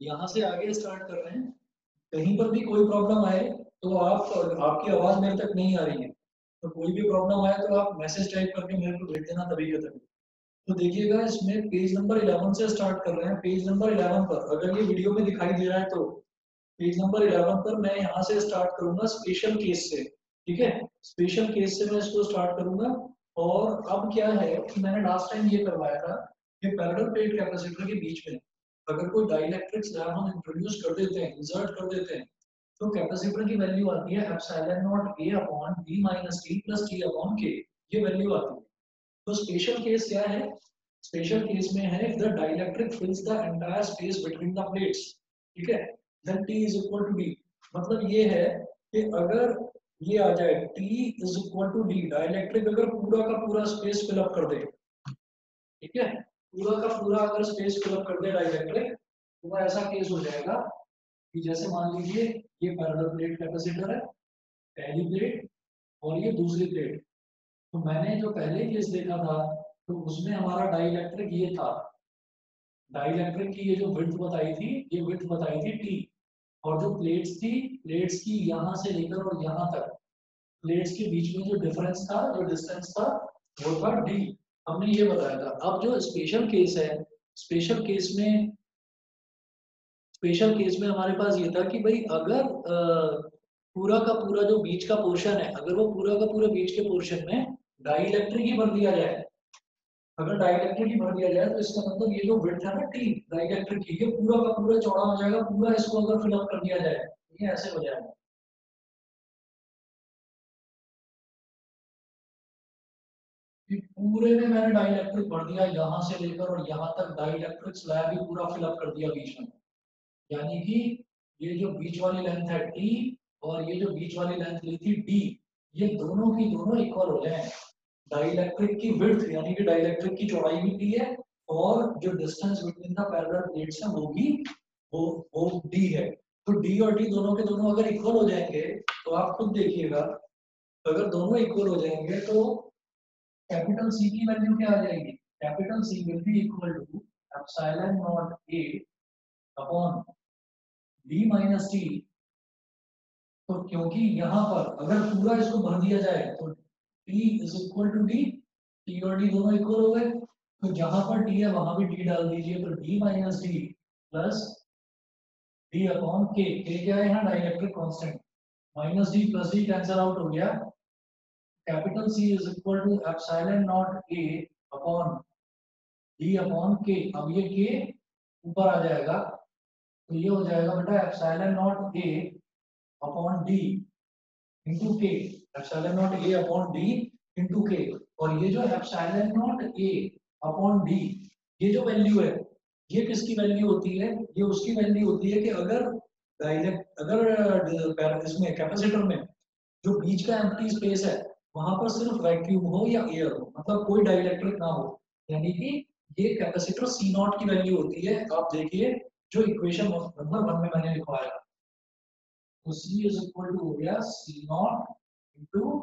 यहाँ से आगे स्टार्ट कर रहे हैं। कहीं पर भी कोई प्रॉब्लम आए तो आप, आपकी आवाज़ मेरे तक नहीं आ रही है। तो कोई भी प्रॉब्लम आए तो आप मैसेज टाइप करके मेरे को भेज देना तभी तक तो देखिएगा, इसमें पेज नंबर 11 से स्टार्ट कर रहे हैं। पेज नंबर 11 पर, अगर ये वीडियो में दिखाई दे रहा है तो। पेज नंबर 11 पर मैं यहाँ से स्टार्ट करूँगा स्पेशल केस से, ठीक है? स्पेशल केस से मैं इसको स्टार्ट करूँगा। और अब क्या है कि मैंने लास्ट टाइम ये करवाया था कि पैरेलल प्लेट कैपेसिटर के बीच में। अगर कोई डाइलेक्ट्रिक स्लैब हम इंट्रोड्यूस कर देते हैं इंसर्ट कर देते हैं तो कैपेसिटर की वैल्यू आती है epsilon naught A upon B minus T plus T upon K ये वैल्यू आती है। तो स्पेशल केस क्या है? स्पेशल केस में है if the dielectric fills the entire space between the plates ठीक है? Then T is equal to D मतलब ये है कि अगर ये आ जाए, T is equal to D dielectric अगर पूरा का पूरा स्पेस फिलअप कर दे, ठीक है? पूरा का पूरा अगर स्पेस फिलअप कर दे डाइलेक्ट्रिक तो ऐसा केस हो जाएगा कि जैसे मान लीजिए ये पैरेलल प्लेट कैपेसिटर है, पहली प्लेट और ये दूसरी प्लेट तो मैंने जो पहले केस देखा था तो उसमें हमारा डाइलेक्ट्रिक ये था। डाइलेक्ट्रिक की ये जो विड्थ बताई थी, ये विड्थ बताई थी टी और जो प्लेट्स थी प्लेट्स की यहाँ से लेकर और यहाँ तक। प्लेट्स के बीच में जो डिफरेंस था, जो डिस्टेंस था, वो था डी हमने ये बताया था, अब जो स्पेशल केस है स्पेशल केस में स्पेशल केस में हमारे पास ये था कि भाई अगर पूरा का पूरा जो बीच का पोर्शन है, अगर वो पूरा का पूरा बीच के पोर्शन में डाइलेक्ट्रिक ही भर दिया जाए, अगर डाइलेक्ट्रिक ही भर दिया जाए तो इसका मतलब ये जो विड्थ है ना टी डाइलेक्ट्रिक ये पूरा का पूरा चौड़ा हो जाएगा, पूरा इसको अगर फिलअप कर दिया जाए, ये ऐसे हो जाएगा। पूरे में मैंने डाइलेक्ट्रिक भर दिया यहाँ से लेकर और यहाँ तक डाइलेक्ट्रिक स्लैब ही पूरा फिलअप कर दिया बीच में। यानी कि ये जो बीच वाली लेंथ है टी और ये जो बीच वाली लेंथ ली थी डी, ये दोनों की दोनों इक्वल हो जाए। डाइलेक्ट्रिक की विड्थ यानी कि डाइलेक्ट्रिक की चौड़ाई भी डी है और जो distance between the parallel plates है वो भी, वो वो डी है। तो डी और डी दोनों के दोनों अगर इक्वल हो जाएँगे तो आप खुद देखिएगा, अगर दोनों इक्वल हो जाएँगे तो कैपिटल सी की वैल्यू क्या आ जाएगी? Capital C will be equal to epsilon naught A upon D minus T तो क्योंकि यहाँ पर अगर पूरा इसको भर दिया जाए तो T is equal to D T और डी दोनों इक्वल हो गए। तो जहाँ पर टी है, वहाँ भी डी डाल दीजिए तो D minus D plus D upon K क्या है यहाँ? Dielectric constant minus D plus D cancel out हो गया। Capital C is equal to epsilon naught A upon D upon K अब ये के ऊपर आ जाएगा। तो ये हो जाएगा बेटा epsilon naught A upon D into K epsilon naught A upon D into K और ये जो epsilon naught A upon D ये जो वैल्यू है, ये किसकी वैल्यू होती है? ये उसकी वैल्यू होती है कि अगर अगर इसमें कैपेसिटर में जो बीच का एम्प्टी स्पेस है वहाँ पर सिर्फ़ वैक्यूम हो या एयर हो मतलब कोई डाइलेक्ट्रिक ना हो। यानी कि ये कैपेसिटर सी नॉट की वैल्यू होती है आप देखिए जो इक्वेशन नंबर वन में मैंने लिखवाया। तो C इज़ इक्वल टू हो गया C नॉट इंटू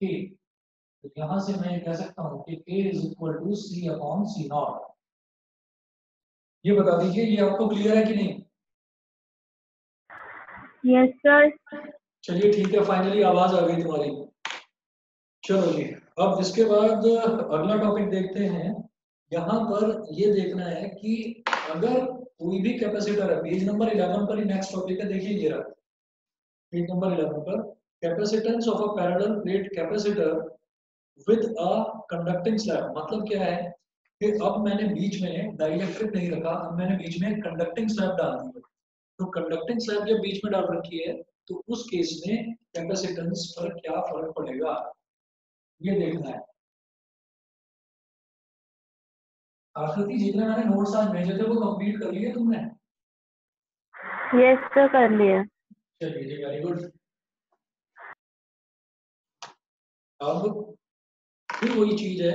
के तो यहाँ से मैं कह सकता हूँ कि K is equal to C upon C naught ये बता दीजिए ये आपको क्लियर है कि नहीं? यस सर चलिए ठीक है फाइनली आवाज़ आ गई तुम्हारी। चलो जी। अब इसके बाद अगला टॉपिक देखते हैं। यहाँ पर ये देखना है कि अगर कोई भी कैपेसिटर है पेज नंबर 11 पर ही नेक्स्ट टॉपिक है, देखिए ये रहा। पेज नंबर 11 पर capacitance of a parallel plate capacitor with a conducting slab मतलब क्या है कि अब मैंने बीच में डाइलेक्ट्रिक नहीं रखा, अब मैंने बीच में कंडक्टिंग स्लैब डाल दी तो कंडक्टिंग स्लैब जब बीच में डाल रखी है तो उस केस में कैपेसिटेंस पर क्या फ़र्क पड़ेगा? ये देखना है। आकृति जितने मैंने नोट्स आज भेजे थे वो कंप्लीट कर लिए तुमने? यस सर कर लिया चलिए जी वेरी गुड अब फिर वही चीज़ है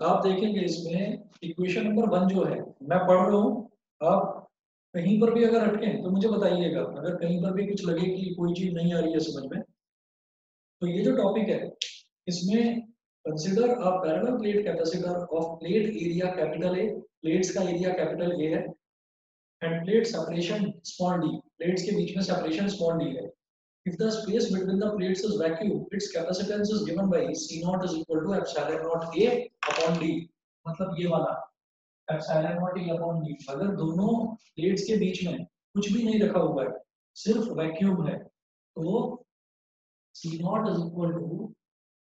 आप देखेंगे इसमें इक्वेशन नंबर वन जो है मैं पढ़ रहा हूँ आप कहीं पर भी अगर अटके तो मुझे बताइएगा अगर कहीं पर भी कुछ लगे कि कोई चीज़ नहीं आ रही है समझ में तो ये जो टॉपिक है इसमें consider a parallel plate capacitor of plate area capital A plates का एरिया कैपिटल ए है and plate separation small D plates के बीच में सेपरेशन स्मॉल डी है if the space between the plates is vacuum its capacitance is given by c naught is equal to epsilon naught a upon d मतलब ये वाला epsilon naught a upon d अगर दोनों plates के बीच में कुछ भी नहीं रखा हुआ है सिर्फ़ वैक्यूम है तो c naught is equal to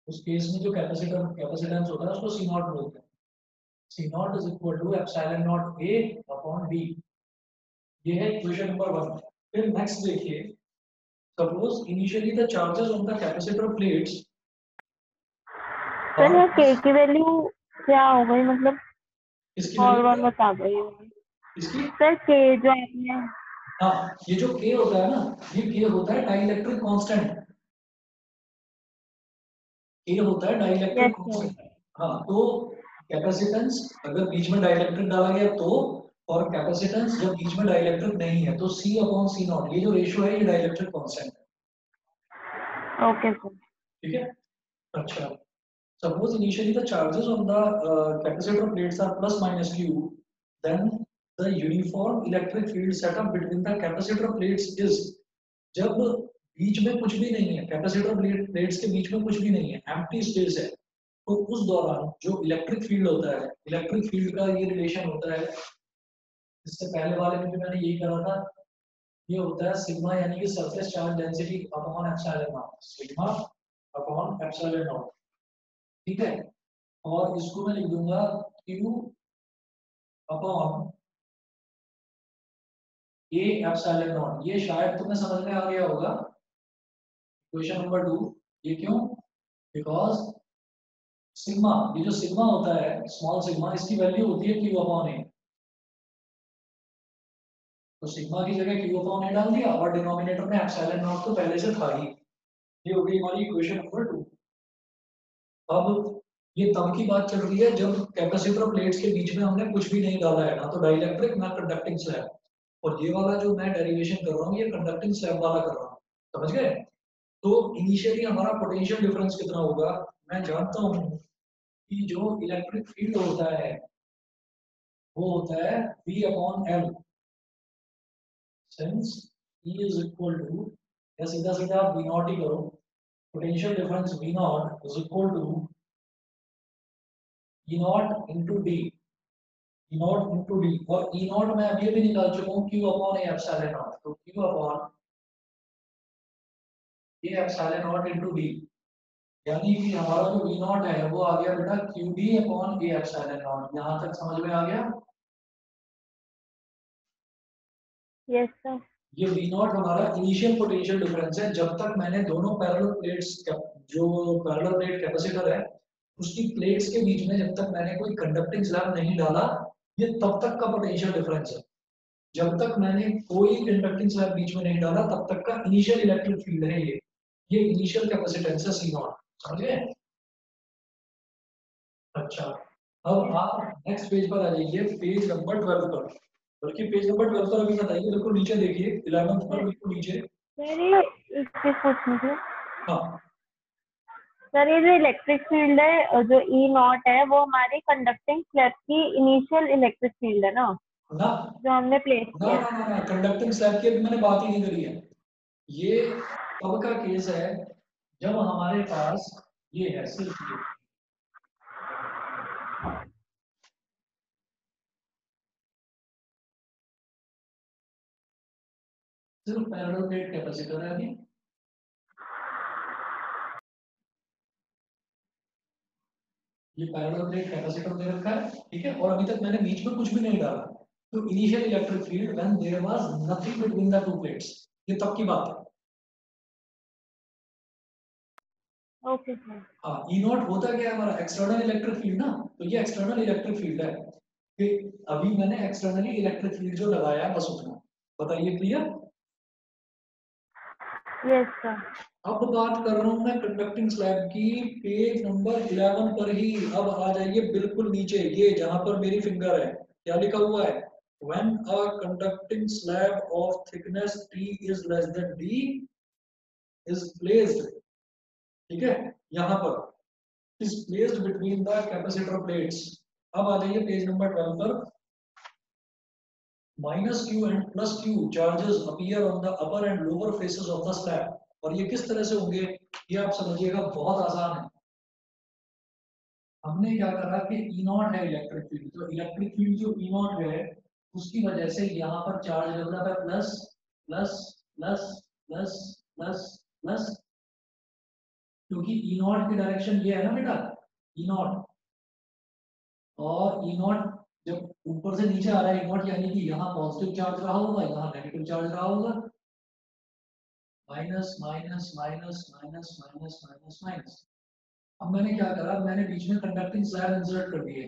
उस केस में जो कैपेसिटर कैपेसिटेंस होता है उसको c naught बोलते हैं। C naught is equal to epsilon naught a upon d ये है इक्वेशन नंबर 1 फिर नेक्स्ट देखिए। Suppose initially the charges on the capacitor plates sir ये के की वैल्यू क्या हो गई? मतलब इसकी और वन बता गई इसकी? सर के जो आपने हाँ ये जो k होता है ना ये k होता है डाइलेक्ट्रिक कांस्टेंट ये होता है डाइलेक्ट्रिक हाँ तो कैपेसिटेंस अगर बीच में डाइलेक्ट्रिक डाला गया तो और कैपेसिटेंस जब बीच में डाइलेक्ट्रिक नहीं है तो C अपॉन C नॉट ये जो रेशियो है ये डाइलेक्ट्रिक कॉन्स्टेंट है। ओके सर ठीक है? अच्छा। Suppose initially the charges on the capacitor plates are plus minus Q then the uniform electric field set up between the capacitor plates is जब बीच में कुछ भी नहीं है कैपेसिटर प्लेट्स के बीच में कुछ भी नहीं है एम्प्टी स्पेस है। तो उस दौरान जो इलेक्ट्रिक फ़ील्ड होता है इलेक्ट्रिक फ़ील्ड का ये रिलेशन होता है। इससे पहले वाले में भी मैंने यही कहा था, ये होता है सिग्मा यानी कि surface charge density upon epsilon naught sigma upon epsilon naught ठीक है? और इसको मैं लिख दूँगा q upon a epsilon naught ये शायद तुम्हें समझ में आ गया होगा। क्वेश्चन नंबर टू ये क्यों? बिकॉज़ सिग्मा ये जो सिग्मा होता है स्मॉल सिग्मा इसकी वैल्यू होती है q अपॉन a. तो सिग्मा की जगह q अपॉन a डाल दिया और डिनोमिनेटर में एप्सिलॉन नॉट तो पहले से था ही। ये हो गई हमारी इक्वेशन नंबर टू अब ये तब की बात चल रही है जब कैपेसिटर प्लेट्स के बीच में हमने कुछ भी नहीं डाला है ना तो डाइलेक्ट्रिक ना कंडक्टिंग स्लैब और ये वाला जो मैं डेरिवेशन कर रहा हूँ, ये कंडक्टिंग स्लैब वाला कर रहा हूँ। समझ गए? तो इनिशियली हमारा पोटेंशियल डिफरेंस कितना होगा? मैं जानता हूँ कि जो इलेक्ट्रिक फ़ील्ड होता है, वो होता है v upon l. Since e is equal to या सीधा सीधा v नॉट ही करो potential difference v naught is equal to e naught into d. E naught into d. और e नॉट मैं अभी अभी निकाल चुका हूँ q अपॉन ε नॉट तो q upon A epsilon naught into D. यानी कि हमारा जो V naught है वो आ गया बेटा QD upon A epsilon naught यहाँ तक समझ में आ गया? यस सर ये V नॉट हमारा इनिशियल पोटेंशियल डिफरेंस है। जब तक मैंने दोनों पैरेलल प्लेट्स जो पैरेलल प्लेट कैपेसिटर है उसकी प्लेट्स के बीच में जब तक मैंने कोई कंडक्टिंग स्लैब नहीं डाला ये तब तक का पोटेंशियल डिफरेंस है। जब तक मैंने कोई कंडक्टिंग स्लैब बीच में नहीं डाला तब तक का इनिशियल इलेक्ट्रिक फ़ील्ड है ये। ये इनिशियल कैपेसिटेंस है सी नॉट समझे अच्छा अब आप नेक्स्ट पेज पर आ जाइए पेज नंबर ट्वेल्व पर। बल्कि पेज नंबर ट्वेल्व पर अभी बताइए बिल्कुल नीचे देखिए इलेवेंथ पर बिल्कुल नीचे। हाँ। सर ये जो इलेक्ट्रिक फ़ील्ड है और जो ई नॉट है वो हमारी कंडक्टिंग स्लैब की इनिशियल इलेक्ट्रिक फ़ील्ड है ना? ना। जो हमने प्लेस ना ना ना ना कंडक्टिंग स्लैब की मैंने बात ही नहीं करी है। ये कब का केस है जब हमारे पास ये है, सिर्फ़ ये। सिर्फ़ पैरेलल प्लेट कैपेसिटर है अभी। ये पैरेलल प्लेट कैपेसिटर दे रखा है, ठीक है? और अभी तक मैंने बीच में कुछ भी नहीं डाला। तो initial electric field when there was nothing between the two plates ये तब की बात है। ओके हाँ ई नॉट होता क्या है हमारा? एक्सटर्नल इलेक्ट्रिक फ़ील्ड ना? तो ये एक्सटर्नल इलेक्ट्रिक फ़ील्ड है। कि अभी मैंने एक्सटर्नली इलेक्ट्रिक फ़ील्ड जो लगाया है बस उतना। बताइए क्लियर यस सर अब बात कर रहा हूँ मैं कंडक्टिंग स्लैब की। पेज नंबर 11 पर ही। अब आ जाइए बिल्कुल नीचे। ये जहाँ पर मेरी फिंगर है। क्या लिखा हुआ है? When a conducting slab of thickness t is less than d is placed ठीक है? यहाँ पर। Is placed between the capacitor plates अब आ जाइए पेज नंबर 12 पर। Minus Q and plus q charges appear on the upper and lower faces of the slab और ये किस तरह से होंगे? ये आप समझिएगा, बहुत आसान है। हमने क्या करा कि ई नॉट है इलेक्ट्रिक फ़ील्ड तो इलेक्ट्रिक फ़ील्ड जो ई नॉट है, उसकी वजह से यहाँ पर चार्ज डेवलप है plus plus plus plus plus plus क्योंकि ई नॉट की डायरेक्शन ये है ना बेटा ई नॉट और ई नॉट जब ऊपर से नीचे आ रहा है ई नॉट यानी कि यहाँ पॉजिटिव चार्ज रहा होगा, यहाँ नेगेटिव चार्ज रहा होगा। Minus minus minus minus minus minus minus अब मैंने क्या करा, मैंने बीच में कंडक्टिंग स्लैब इंसर्ट कर दिए।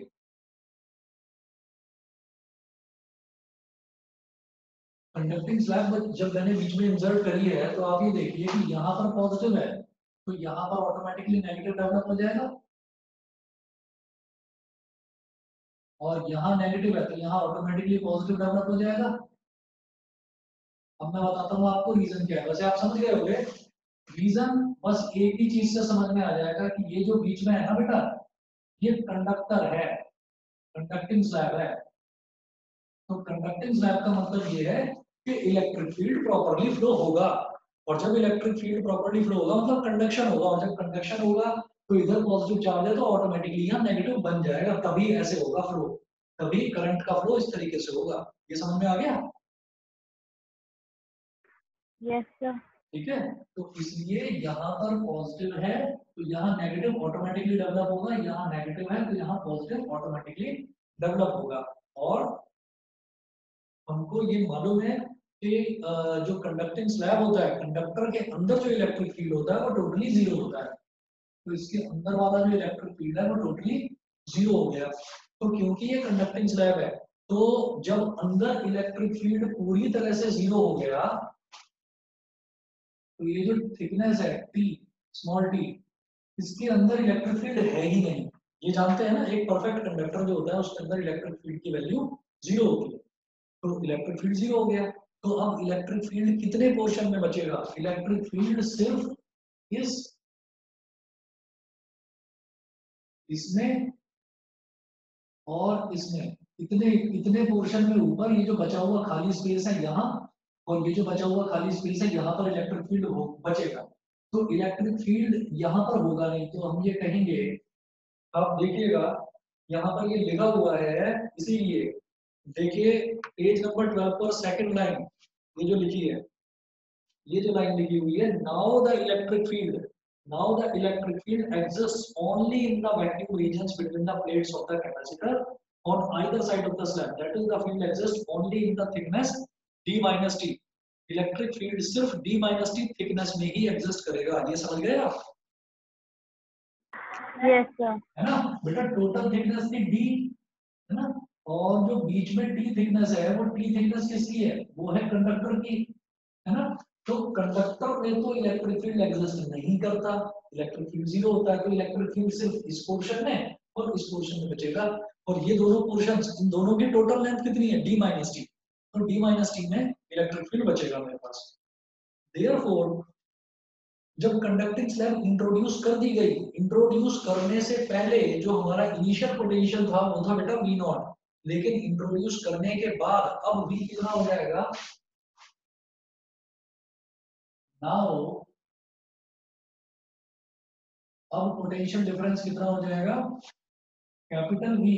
कंडक्टिंग स्लैब जब मैंने बीच में इंसर्ट करी है तो आप ये देखिए कि यहाँ पर पॉजिटिव है। तो यहाँ पर ऑटोमेटिकली नेगेटिव डेवलप हो जाएगा। और यहाँ नेगेटिव है तो यहाँ ऑटोमेटिकली पॉजिटिव डेवलप हो जाएगा। अब मैं बताता हूँ आपको रीजन क्या है। वैसे आप समझ गए होंगे रीजन बस एक ही चीज़ से समझ में आ जाएगा कि ये जो बीच में है ना बेटा, ये कंडक्टर है कंडक्टिंग स्लैब है। तो कंडक्टिंग स्लैब का मतलब ये है कि इलेक्ट्रिक फ़ील्ड प्रॉपरली फ्लो होगा। और जब इलेक्ट्रिक फ़ील्ड प्रॉपरली फ्लो होगा मतलब कंडक्शन होगा और जब कंडक्शन होगा तो इधर पॉजिटिव चार्ज है तो ऑटोमेटिकली यहाँ नेगेटिव बन जाएगा तभी ऐसे होगा फ्लो तभी करंट का फ्लो इस तरीके से होगा। ये समझ में आ गया? यस सर ठीक है? तो इसलिए यहाँ पर पॉजिटिव है तो यहाँ नेगेटिव ऑटोमेटिकली डेवलप होगा यहाँ नेगेटिव है तो यहाँ पॉजिटिव ऑटोमेटिकली डेवलप होगा। और हमको ये मालूम है कि जो कंडक्टिंग स्लैब होता है कंडक्टर के अंदर जो इलेक्ट्रिक फ़ील्ड होता है, वो टोटली ज़ीरो होता है। तो इसके अंदर वाला जो इलेक्ट्रिक फ़ील्ड है, वो टोटली ज़ीरो हो गया। तो क्योंकि ये कंडक्टिंग स्लैब है तो जब अंदर इलेक्ट्रिक फ़ील्ड पूरी तरह से ज़ीरो हो गया तो ये जो थिकनेस है टी स्मॉल टी इसके अंदर इलेक्ट्रिक फ़ील्ड है ही नहीं। ये जानते हैं ना, एक परफेक्ट कंडक्टर जो होता है, उसके अंदर इलेक्ट्रिक फ़ील्ड की वैल्यू ज़ीरो होती है। तो इलेक्ट्रिक फ़ील्ड ज़ीरो हो गया। तो अब इलेक्ट्रिक फ़ील्ड कितने पोर्शन में बचेगा? इलेक्ट्रिक फ़ील्ड सिर्फ़ इस इसमें और इसमें इतने इतने पोर्शन में ऊपर ये जो बचा हुआ खाली स्पेस है यहाँ और ये जो बचा हुआ खाली स्पेस है यहाँ पर इलेक्ट्रिक फ़ील्ड बचेगा। तो इलेक्ट्रिक फ़ील्ड यहाँ पर होगा नहीं तो हम ये कहेंगे, आप देखिएगा, यहाँ पर ये लिखा हुआ है, इसीलिए देखिए पेज नंबर ट्वेल्व पर सेकंड लाइन ये जो लिखी है ये जो लाइन लिखी हुई है now the electric field now the electric field exist only in the vacuum region between the plates of the capacitor on either side of the slab that is the field exist only in the thickness D minus T electric field सिर्फ़ D minus T thickness में ही exist करेगा। ये समझ गए आप? Yes sir है ना? बेटा टोटल थिकनेस थी डी है ना? और जो बीच में टी थिकनेस है, वो टी थिकनेस किसकी है? वो है कंडक्टर की, है ना? तो कंडक्टर में तो इलेक्ट्रिक फ़ील्ड एग्जिस्ट नहीं करता। इलेक्ट्रिक फ़ील्ड ज़ीरो होता है तो इलेक्ट्रिक फ़ील्ड सिर्फ़ इस पोर्शन में और इस पोर्शन में बचेगा। और ये दोनों पोर्शन इन दोनों की टोटल लेंथ कितनी है? D माइनस टी तो d माइनस टी में इलेक्ट्रिक फ़ील्ड बचेगा मेरे पास। देयरफॉर जब कंडक्टिंग स्लैब इंट्रोड्यूस कर दी गई इंट्रोड्यूस करने से पहले जो हमारा इनिशियल पोटेंशियल था, वो था बेटा वी नॉट लेकिन इंट्रोड्यूस करने के बाद अब v कितना हो जाएगा? नाउ अब पोटेंशियल डिफरेंस कितना हो जाएगा? Capital V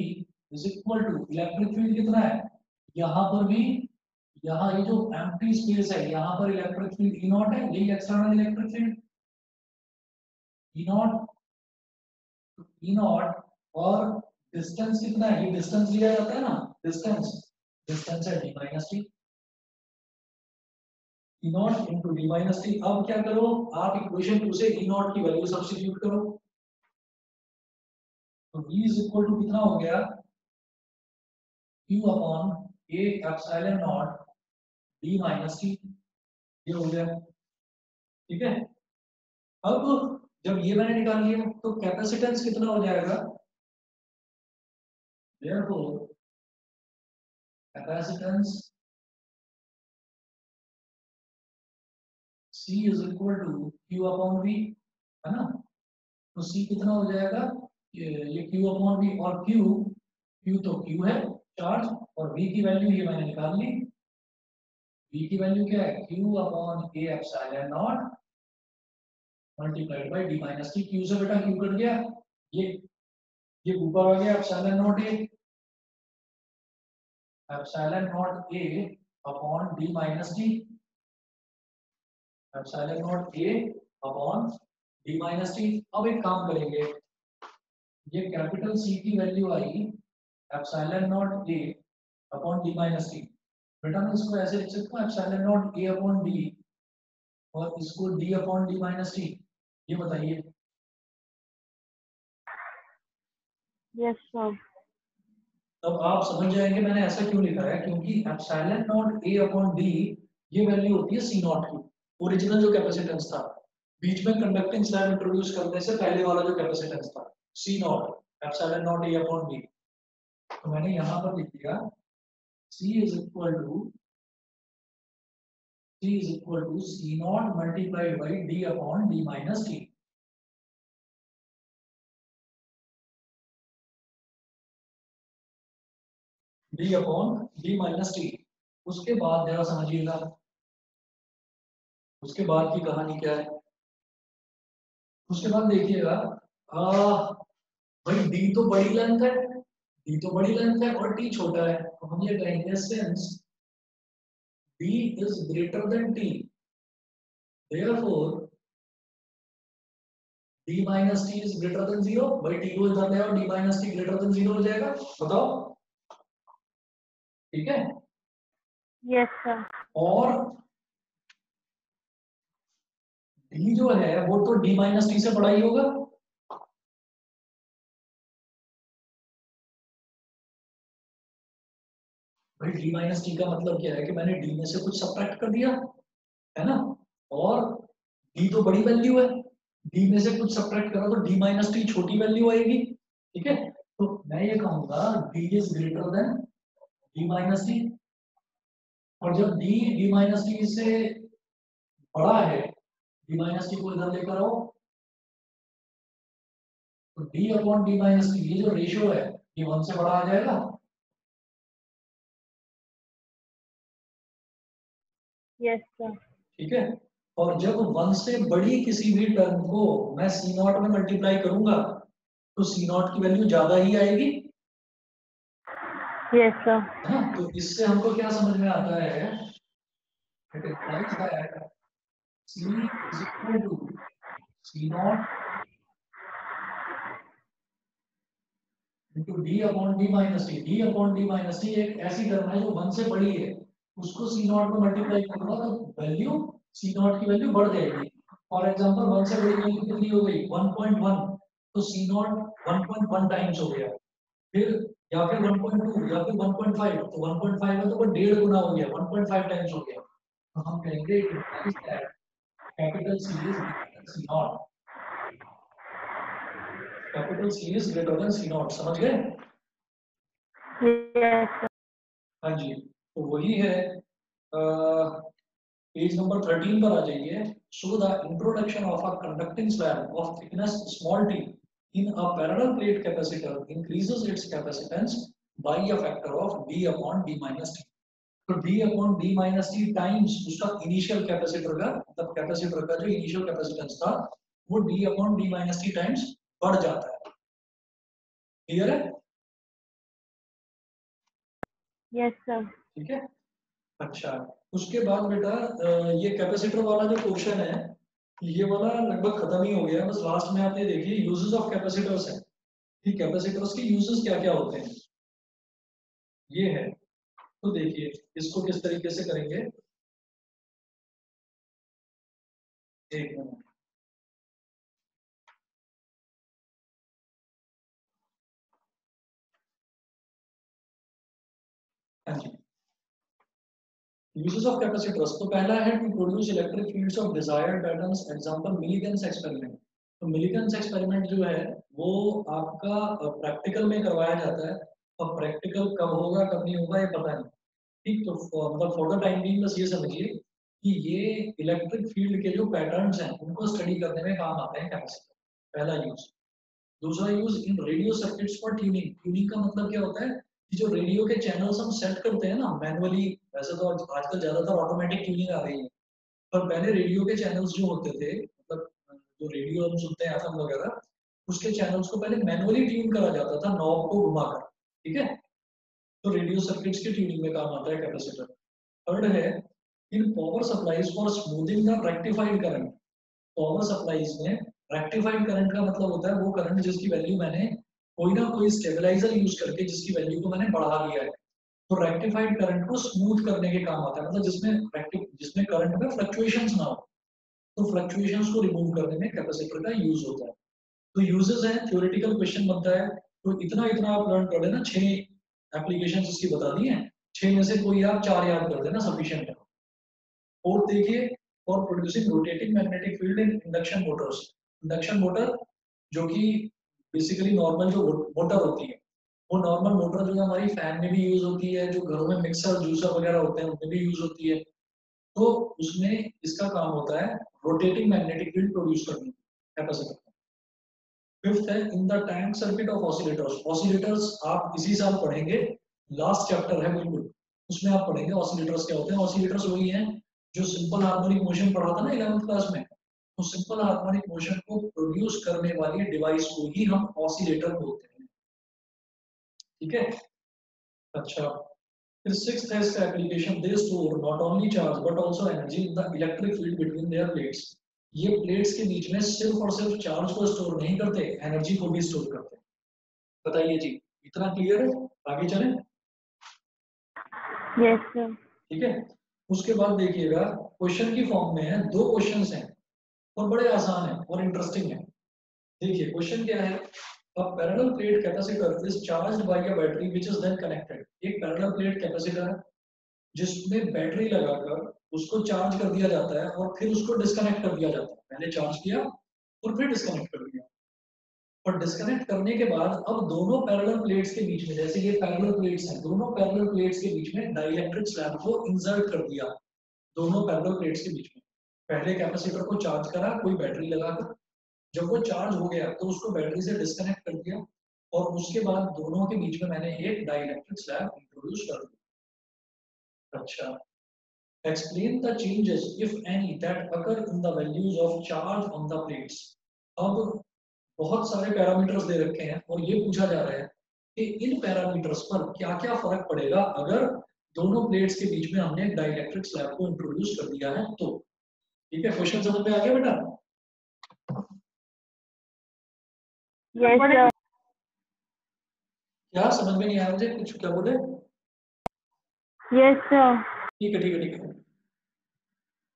is equal to electric field कितना है? यहाँ पर भी, यहाँ ये जो एम्प्टी स्पेस है, यहाँ पर इलेक्ट्रिक फ़ील्ड ई नॉट है, यही external electric field E naught E naught और डिस्टेंस कितना है? डिस्टेंस लिया जाता है ना? डिस्टेंस डिस्टेंस है D minus T E naught into D minus T अब क्या करो? आप इक्वेशन टू से ई नॉट की वैल्यू सब्स्टिट्यूट करो। तो v इज़ इक्वल टू कितना हो गया? Q upon a epsilon nought d minus T ये हो गया। ठीक है? अब जब ये मैंने निकाल लिया तो कैपेसिटेंस कितना हो जाएगा? Therefore capacitance C is equal to Q upon V है ना? तो C कितना हो जाएगा? ये, Q upon V और Q Q तो Q है चार्ज और V की वैल्यू ये मैंने निकाल ली। V की वैल्यू क्या है? Q upon A epsilon nought multiplied by D minus T Q से बेटा Q कट गया। ये ये ऊपर आ गया epsilon nought A epsilon nought A upon D minus T epsilon nought A upon D minus T अब एक काम करेंगे। ये कैपिटल C की value I epsilon nought A upon D minus T बेटा मैं इसको ऐसे लिख सकता हूँ epsilon nought A upon D और इसको D upon D minus T ये बताइए। यस सर तब आप समझ जाएँगे, मैंने ऐसा क्यों लिखा है? क्योंकि epsilon nought A upon D, ये वैल्यू होती है C नॉट की ओरिजिनल जो कैपेसिटेंस था। बीच में कंडक्टिंग स्लैब इंट्रोड्यूस करने से पहले वाला जो कैपेसिटेंस था, C nought epsilon nought A upon D तो मैंने यहाँ पर लिख दिया, C is equal to, C is equal to C naught multiplied by D upon D minus T. D upon D minus T उसके बाद जरा समझिएगा। उसके बाद की कहानी क्या है? उसके बाद देखिएगा भाई डी तो बड़ी लेंथ है डी तो बड़ी लेंथ है और टी छोटा है। तो हम ये कहेंगे since D is greater than T therefore D minus T is greater than zero भाई टी को इधर ले और D minus T greater than zero हो जाएगा। बताओ। ठीक है? यस सर और डी जो है वो तो डी माइनस टी से बड़ा ही होगा। भाई डी माइनस टी का मतलब क्या है कि मैंने डी में से कुछ सब्ट्रैक्ट कर दिया है ना? और डी तो बड़ी वैल्यू है। डी में से कुछ सब्ट्रैक्ट करा तो डी माइनस टी छोटी वैल्यू आएगी ठीक है? तो मैं ये कहूँगा D is greater than D minus T और जब डी डी माइनस टी से बड़ा है डी माइनस टी को इधर लेकर आओ तो D upon D minus T ये जो रेशियो है ये वन से बड़ा आ जाएगा। यस सर ठीक है? और जब वन से बड़ी किसी भी टर्म को मैं सी नॉट में मल्टीप्लाई करूँगा तो सी नॉट की वैल्यू ज़्यादा ही आएगी। है ना तो इससे हमको क्या समझ में आता है it implies that c is equal to c naught into d upon d minus t d upon d minus t एक ऐसी टर्म है जो वन से बड़ी है। उसको सी नॉट में मल्टीप्लाई करूँगा तो वैल्यू सी नॉट की वैल्यू बढ़ जाएगी। फॉर एग्जांपल वन से बड़ी वैल्यू कितनी हो गई? 1.1 तो सी नॉट 1.1 टाइम्स हो गया। फिर या फिर 1.2 या फिर 1.5 तो 1.5 है तो वो डेढ़ गुना हो गया 1.5 टाइम्स हो गया तो हम कहेंगे that capital C is greater than C naught capital C is greater than C naught समझ गए यस हाँ जी तो वही है पेज नंबर 13 पर आ जाइए show the introduction of a conducting slab of thickness small t in a parallel plate capacitor increases its capacitance by a factor of d upon d minus t तो d upon d minus t times उसका initial capacitor का मतलब capacitor का जो initial capacitance था वो d upon d minus t times बढ़ जाता है क्लियर है यस सर ठीक है अच्छा उसके बाद बेटा ये कैपेसिटर वाला जो क्वेश्चन है ये वाला लगभग खत्म ही हो गया। बस लास्ट में आपने देखिए यूजेस ऑफ़ कैपेसिटर्स है। कि कैपेसिटर्स के यूजेस क्या क्या होते हैं? ये है। तो देखिए, इसको किस तरीके से करेंगे? एक मिनट। हाँ जी। Uses of capacitors तो पहला है to produce electric fields of desired patterns. Example millikan's experiment. तो millikan's experiment जो है, वो आपका प्रैक्टिकल में करवाया जाता है। अब प्रैक्टिकल कब होगा, कब नहीं होगा, ये पता नहीं। ठीक तो मतलब फॉर द टाइम बीइंग बस ये समझिए कि ये इलेक्ट्रिक फ़ील्ड के जो पैटर्न्स हैं, उनको स्टडी करने में काम आते हैं कैपेसिटर पहला यूज़ दूसरा use in radio circuits for tuning tuning का मतलब क्या होता है कि जो रेडियो के चैनल्स हम सेट करते हैं ना मैनुअली वैसे तो आजकल ज़्यादातर ऑटोमेटिक ट्यूनिंग आ रही है। पर पहले रेडियो के चैनल्स जो होते थे मतलब जो रेडियो हम सुनते हैं एफएम वगैरह, उसके चैनल्स को पहले मैनुअली ट्यून करा जाता था नॉब को घुमाकर, ठीक है? तो रेडियो सर्किट्स की ट्यूनिंग में काम आता है कैपेसिटर थर्ड है, in power supplies for smoothing the rectified current power supplies में रेक्टिफाइड करंट का मतलब होता है वो करंट जिसकी वैल्यू मैंने कोई ना कोई स्टेबलाइजर यूज़ करके, जिसकी वैल्यू को मैंने बढ़ा लिया है। तो रेक्टिफाइड करंट को स्मूथ करने के काम आता है। मतलब जिसमें जिसमें करंट में फ्लक्चुएशंस ना हो तो फ्लक्चुएशंस को रिमूव करने में कैपेसिटर का यूज़ होता है। तो यूजेस है थ्योरेटिकल क्वेश्चन बनता है तो इतना इतना आप लर्न कर लेना, छह एप्लीकेशन इसकी बता दी है, छह में से कोई आप चार याद कर देना सफिशियंट है। और देखिए for producing rotating magnetic field in induction motors induction motor जो कि बेसिकली नॉर्मल जो मोटर होती है वो नॉर्मल मोटर जो है हमारी फ़ैन में भी यूज़ होती है, जो घरों में मिक्सर जूसर वगैरह होते हैं, उनमें भी यूज़ होती है। तो उसमें इसका काम होता है रोटेटिंग मैग्नेटिक फ़ील्ड प्रोड्यूस करने कैपेसिटर फिफ्थ है in the tank circuit of oscillators oscillators आप इसी साल पढ़ेंगे लास्ट चैप्टर है बिल्कुल, उसमें आप पढ़ेंगे ऑसिलेटर्स क्या होते हैं। ऑसिलेटर्स वही हैं जो सिंपल हार्मोनिक मोशन पढ़ा था ना इलेवंथ क्लास में। तो सिंपल हार्मोनिक मोशन को प्रोड्यूस करने वाली डिवाइस को ही हम ऑसिलेटर बोलते हैं। ठीक है? अच्छा। फिर सिक्स्थ है इसका application they store not only charge but also energy in the electric field between their plates ये प्लेट्स के बीच में सिर्फ़ और सिर्फ़ चार्ज को स्टोर नहीं करते एनर्जी को भी स्टोर करते। बताइए जी इतना क्लियर है? आगे चलें। यस सर ठीक है? उसके बाद देखिएगा क्वेश्चन की फॉर्म में है दो क्वेश्चंस हैं और बड़े आसान है और इंटरेस्टिंग है। देखिए क्वेश्चन क्या है? A parallel plate capacitor is charged by a battery which is then connected. एक parallel plate capacitor है, जिसमें बैटरी लगाकर उसको चार्ज कर दिया जाता है और फिर उसको डिस्कनेक्ट कर दिया जाता है। पहले चार्ज किया और फिर डिस्कनेक्ट कर दिया। और डिस्कनेक्ट करने के बाद अब दोनों पैरेलल प्लेट्स के बीच में, जैसे ये पैरेलल प्लेट्स हैं, दोनों पैरेलल प्लेट्स के बीच में डाइलेक्ट्रिक स्लैब को इंसर्ट कर दिया। दोनों पैरेलल प्लेट्स के बीच में। पहले कैपेसिटर को चार्ज करा, कोई बैटरी लगाकर। जब वो चार्ज हो गया तो उसको बैटरी से डिस्कनेक्ट कर दिया और उसके बाद दोनों के बीच में मैंने एक डाइलेक्ट्रिक स्लैब इंट्रोड्यूस कर दिया। अच्छा। Explain the changes, if any, that occur in the values of charge on the plates अब बहुत सारे पैरामीटर्स दे रखे हैं और ये पूछा जा रहा है कि इन पैरामीटर्स पर क्या क्या फ़र्क पड़ेगा अगर दोनों प्लेट्स के बीच में हमने एक डाइलेक्ट्रिक स्लैब को इंट्रोड्यूस कर दिया है तो। ठीक है क्वेश्चन समझ में आ गया बेटा? यस सर क्या? समझ में नहीं आया मुझे? कुछ क्या बोले? यस सर ठीक है ठीक है ठीक है।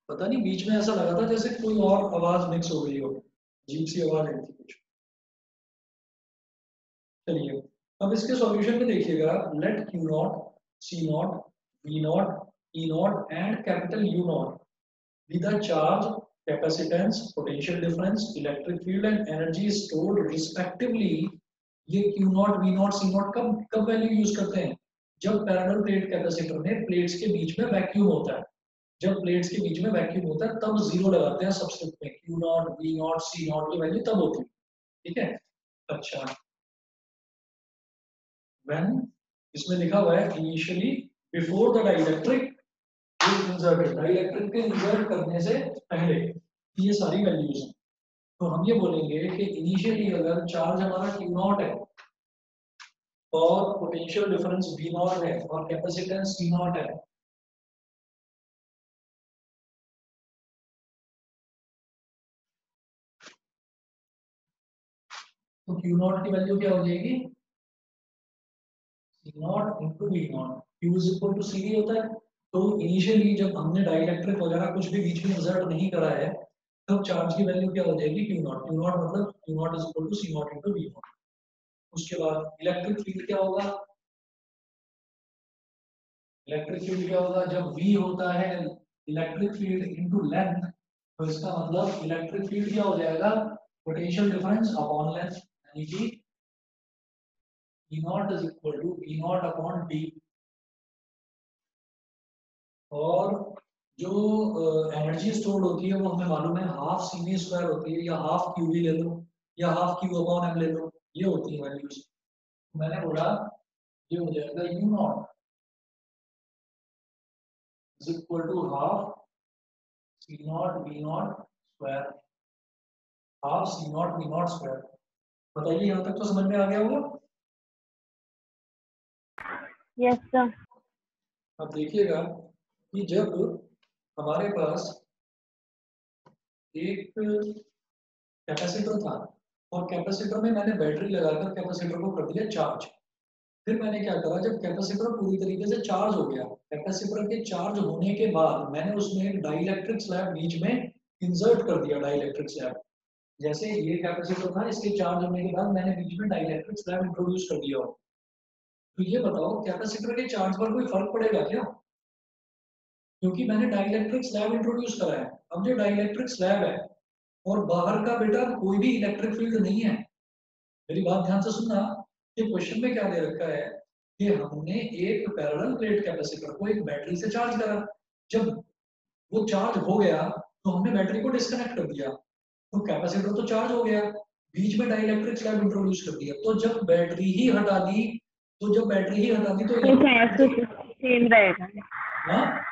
पता नहीं बीच में ऐसा लगा था जैसे कोई और आवाज़ मिक्स हो गई हो। अजीब सी आवाज़ आई थी कुछ। चलिए अब इसके सॉल्यूशन में देखिएगा। Let Q nought C nought V nought E nought and capital U nought be the charge capacitance, potential difference, electric field and energy stored respectively, ये q nought v nought c nought कब कब value use करते हैं? जब parallel plate capacitor में plates के बीच में वैक्यूम होता है। जब प्लेट्स के बीच में वैक्यूम होता है, तब ज़ीरो लगाते हैं सबस्क्रिप्ट में। Q nought v nought c nought की वैल्यू तब होती है। ठीक है? अच्छा। When इसमें लिखा हुआ है initially before the dielectric inserted dielectric के इंसर्ट करने से पहले। ये सारी वैल्यूज़ हैं। तो हम ये बोलेंगे कि इनिशियली अगर चार्ज हमारा क्यू नॉट है, और पोटेंशियल डिफरेंस V नॉट है, और कैपेसिटेंस C नॉट है तो Q नॉट की वैल्यू क्या हो जाएगी? C nought into V nought Q is equal to C होता है। तो इनिशियली जब हमने डाइलेक्ट्रिक वगैरह कुछ भी बीच में इंसर्ट नहीं करा है तब चार्ज की वैल्यू क्या हो जाएगी? Q नॉट Q नॉट मतलब Q nought is equal to C nought into V nought उसके बाद इलेक्ट्रिक फ़ील्ड क्या होगा? इलेक्ट्रिक फ़ील्ड क्या होगा? जब V होता है इलेक्ट्रिक फ़ील्ड इनटू लेंथ तो इसका मतलब इलेक्ट्रिक फ़ील्ड क्या हो जाएगा? पोटेंशियल डिफरेंस अपॉन लेंथ यानी कि E nought is equal to V nought upon D. और जो एनर्जी स्टोर्ड होती है वो हमें मालूम है हाफ़ सी वी स्क्वायर होती है या हाफ़ क्यू वी ले लो या हाफ़ क्यू अपॉन एम ले लो ये होती है वैल्यूज़ मैंने बोला ये हो जाएगा U nought is equal to half C naught V naught square. Half C naught V naught square. बताइए यहाँ तक तो समझ में आ गया होगा? यस सर अब देखिएगा कि जब हमारे पास एक कैपेसिटर था और कैपेसिटर में मैंने बैटरी लगाकर कैपेसिटर को कर दिया चार्ज। फिर मैंने क्या करा, जब कैपेसिटर पूरी तरीके से चार्ज हो गया, कैपेसिटर के चार्ज होने के बाद मैंने उसमें एक डाइलेक्ट्रिक स्लैब बीच में इंसर्ट कर दिया डाइलेक्ट्रिक स्लैब जैसे ये कैपेसिटर था, इसके चार्ज होने के बाद मैंने बीच में डाइलेक्ट्रिक स्लैब इंट्रोड्यूस कर दिया। तो ये बताओ, कैपेसिटर के चार्ज पर कोई फ़र्क पड़ेगा क्या? क्योंकि मैंने डाइलेक्ट्रिक स्लैब इंट्रोड्यूस करा है अब जो डाइलेक्ट्रिक स्लैब है और बाहर का बेटा कोई भी इलेक्ट्रिक फ़ील्ड नहीं है। मेरी बात ध्यान से सुनना। कि क्वेश्चन में क्या दे रखा है कि हमने एक पैरेलल प्लेट कैपेसिटर को एक बैटरी से चार्ज करा। जब वो चार्ज हो गया तो हमने बैटरी को डिस्कनेक्ट कर दिया। तो कैपेसिटर तो चार्ज हो गया। बीच में डाइलेक्ट्रिक स्लैब इंट्रोड्यूस कर दिया। तो जब बैटरी ही हटा दी तो जब बैटरी ही हटा दी तो तो चार्ज तो सेम रहेगा। हाँ?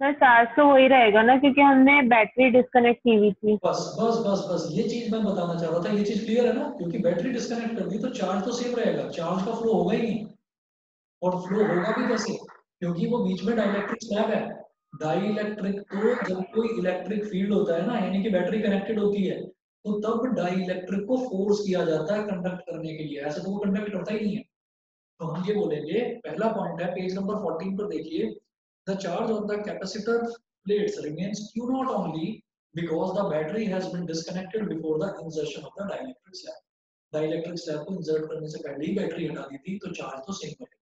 सर, चार्ज तो वही रहेगा ना, क्योंकि हमने बैटरी डिस्कनेक्ट की हुई थी। बस बस बस बस, ये चीज़ मैं बताना चाह रहा था, ये चीज़ क्लियर है ना? क्योंकि बैटरी डिस्कनेक्ट कर दी तो चार्ज तो सेम रहेगा। चार्ज का फ्लो होगा ही और फ्लो होगा भी कैसे? क्योंकि वो बीच में डाइलेक्ट्रिक स्लैब है। डाइलेक्ट्रिक तो जब कोई इलेक्ट्रिक फ़ील्ड होता है ना, यानी कि बैटरी कनेक्टेड होती है तो तब डाइलेक्ट्रिक को फोर्स किया जाता है कंडक्ट करने के लिए। ऐसे तो वो कंडक्ट करता ही नहीं है। तो हम ये बोलेंगे, पहला पॉइंट है पेज नंबर 14 पर देखिए। the charge on the capacitor plates remains q not only because the battery has been disconnected before the insertion of the dielectric slab dielectric slab को insert करने से पहले ही बैटरी हटा दी थी तो चार्ज तो सेम रहेगा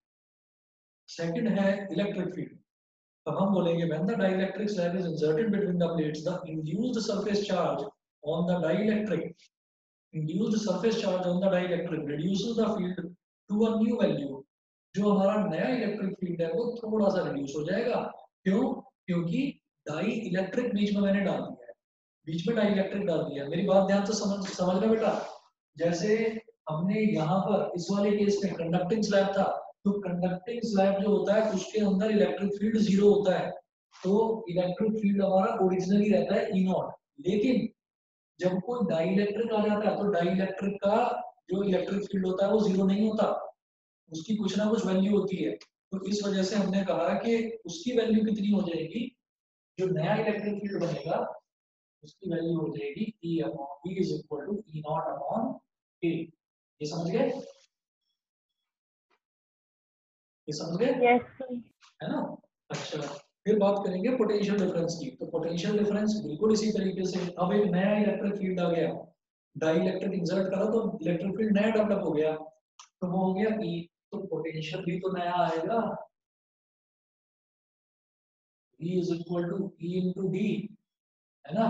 सेकंड है इलेक्ट्रिक फील्ड अब हम बोलेंगे when the dielectric slab is inserted between the plates the induced surface charge on the dielectric induced surface charge on the dielectric reduces the field to a new value जो हमारा नया electric field है, वो थोड़ा सा reduce हो जाएगा। क्यों? क्योंकि डाई इलेक्ट्रिक बीच में मैंने डाल दिया है। बीच में डाई इलेक्ट्रिक डाल दिया मेरी बात ध्यान से समझ समझ रहे बेटा? जैसे हमने यहाँ पर इस वाले केस में कंडक्टिंग स्लैब था तो कंडक्टिंग स्लैब जो होता है, उसके अंदर इलेक्ट्रिक फ़ील्ड ज़ीरो होता है। तो इलेक्ट्रिक फ़ील्ड हमारा ओरिजिनली रहता है ई नॉट लेकिन जब कोई डाई इलेक्ट्रिक आ जाता है तो डाई इलेक्ट्रिक का जो इलेक्ट्रिक फ़ील्ड होता है, वो ज़ीरो नहीं होता। उसकी कुछ ना कुछ वैल्यू होती है। तो इस वजह से हमने कहा कि उसकी वैल्यू कितनी हो जाएगी? जो नया इलेक्ट्रिक फ़ील्ड बनेगा उसकी वैल्यू हो जाएगी E upon V is equal to E nought upon K. ये समझ गए? ये समझ गए? यस है ना? अच्छा फिर बात करेंगे पोटेंशियल डिफरेंस की। तो पोटेंशियल डिफरेंस बिल्कुल इसी तरीके से। अब एक नया इलेक्ट्रिक फ़ील्ड आ गया। डाई इलेक्ट्रिक इंसर्ट करा तो इलेक्ट्रिक फ़ील्ड नया डेवलप हो गया। तो वो हो गया E. तो पोटेंशियल भी तो नया आएगा। E is equal to E into D, है ना?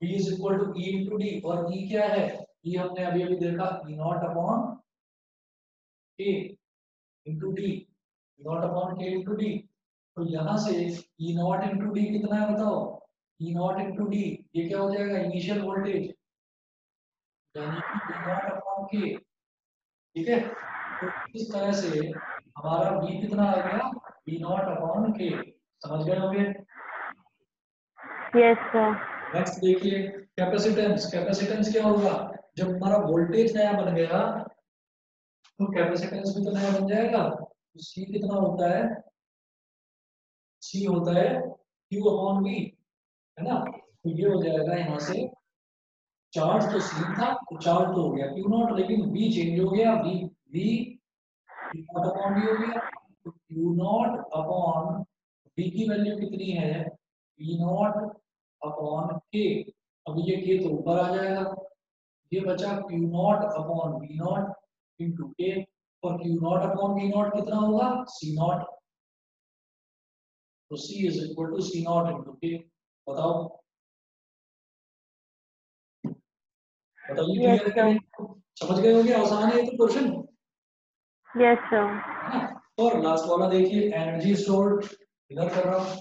V is equal to E into D, और E क्या है? E हमने अभी अभी देखा E nought upon K into D E nought upon K into D तो यहाँ से E नॉट into D कितना है बताओ? E नॉट into D, ये क्या हो जाएगा? इनिशियल वोल्टेज यानी E नॉट अपॉन K, ठीक है? तो इस तरह से हमारा बी कितना आ गया v नॉट अपॉन के समझ गए होंगे? यस सर नेक्स्ट देखिए कैपेसिटेंस कैपेसिटेंस क्या होगा जब हमारा वोल्टेज नया बन गया तो कैपेसिटेंस भी तो नया बन जाएगा। तो c कितना होता है? सी होता है q अपॉन v है ना? तो ये हो जाएगा यहाँ से। चार्ज तो सी था तो चार्ज तो हो गया क्यू नॉट लेकिन बी चेंज हो गया v v nought upon v हो गया क्यू नॉट अपॉन v की वैल्यू कितनी है? V nought upon k. अब ये k तो ऊपर आ जाएगा। ये बचा Q nought upon v nought into k और Q nought upon v nought कितना होगा? C नॉट तो c is equal to c nought into k. बताओ। बताइए? समझ गए होंगे? आसान है ये तो क्वेश्चन यस सर और लास्ट वाला देखिए एनर्जी स्टोर्ड इधर कर रहा हूँ।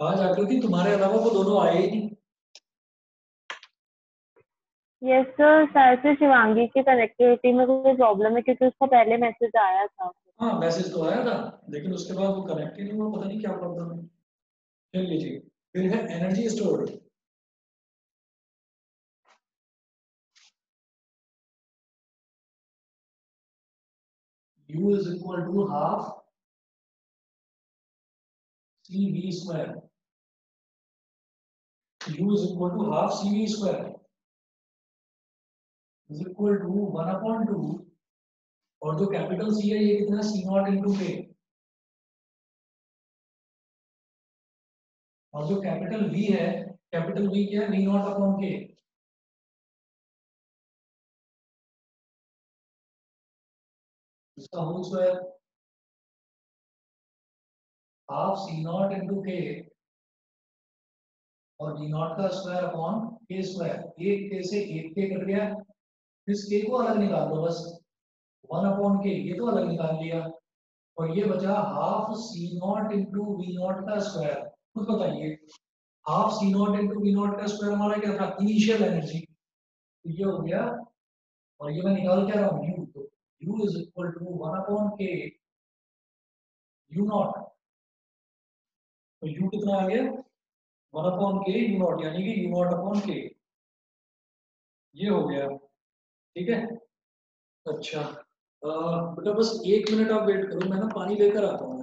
आज आकृति तुम्हारे अलावा वो दोनों आए ही नहीं। यस सर शायद से शिवांगी की कनेक्टिविटी में कोई प्रॉब्लम है क्योंकि उसका पहले मैसेज आया था। हाँ मैसेज तो आया था लेकिन उसके बाद वो कनेक्ट ही नहीं हुआ पता नहीं क्या प्रॉब्लम है। लीजिए फिर है energy store U is equal to half CV square. U is equal to half CV square is equal to one upon two और जो कैपिटल सी है ये कितना सी नॉट इंटू के और जो कैपिटल वी है कैपिटल वी क्या है वी नॉट अपॉन के इसका whole square half C nought into K और वी नॉट का स्क्वायर अपॉन के स्क्वायर। एक के से एक के कट गया। इस के को अलग निकाल दो बस। वन अपॉन के, ये तो अलग निकाल लिया। और ये बचा half C nought into V nought का स्क्वायर। खुद बताइए, half C nought into V nought का स्क्वायर हमारा क्या था? Initial energy. तो ये हो गया। और ये मैं निकाल क्या रहा हूँ U u is equal to 1 upon k u naught तो u कितना आ गया 1 upon k u naught यानी कि u naught upon k ये हो गया ठीक है अच्छा बेटा बस एक मिनट आप वेट करो मैं ना पानी लेकर आता हूँ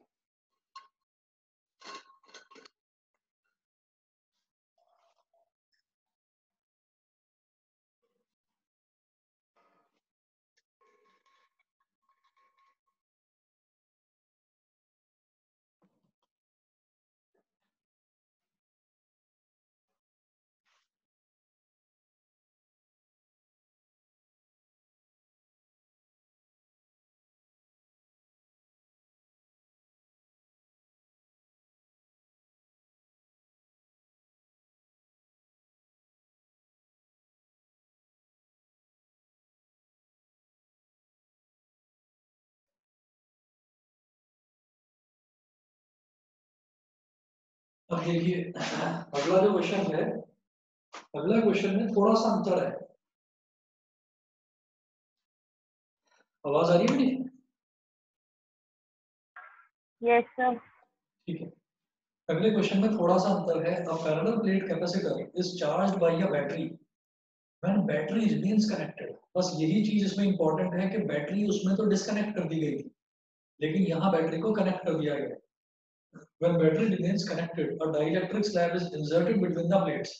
अब देखिए अगला जो क्वेश्चन है अगला क्वेश्चन में थोड़ा सा अंतर है। आवाज़ आ रही है मेरी? यस सर ठीक है। अगले क्वेश्चन में थोड़ा सा अंतर है। A parallel plate capacitor is charged by a battery when battery remains connected बस यही चीज़ इसमें इंपॉर्टेंट है कि बैटरी उसमें तो डिस्कनेक्ट कर दी गई थी। लेकिन यहाँ बैटरी को कनेक्ट कर दिया गया। When battery remains connected, a dielectric slab is inserted between the plates.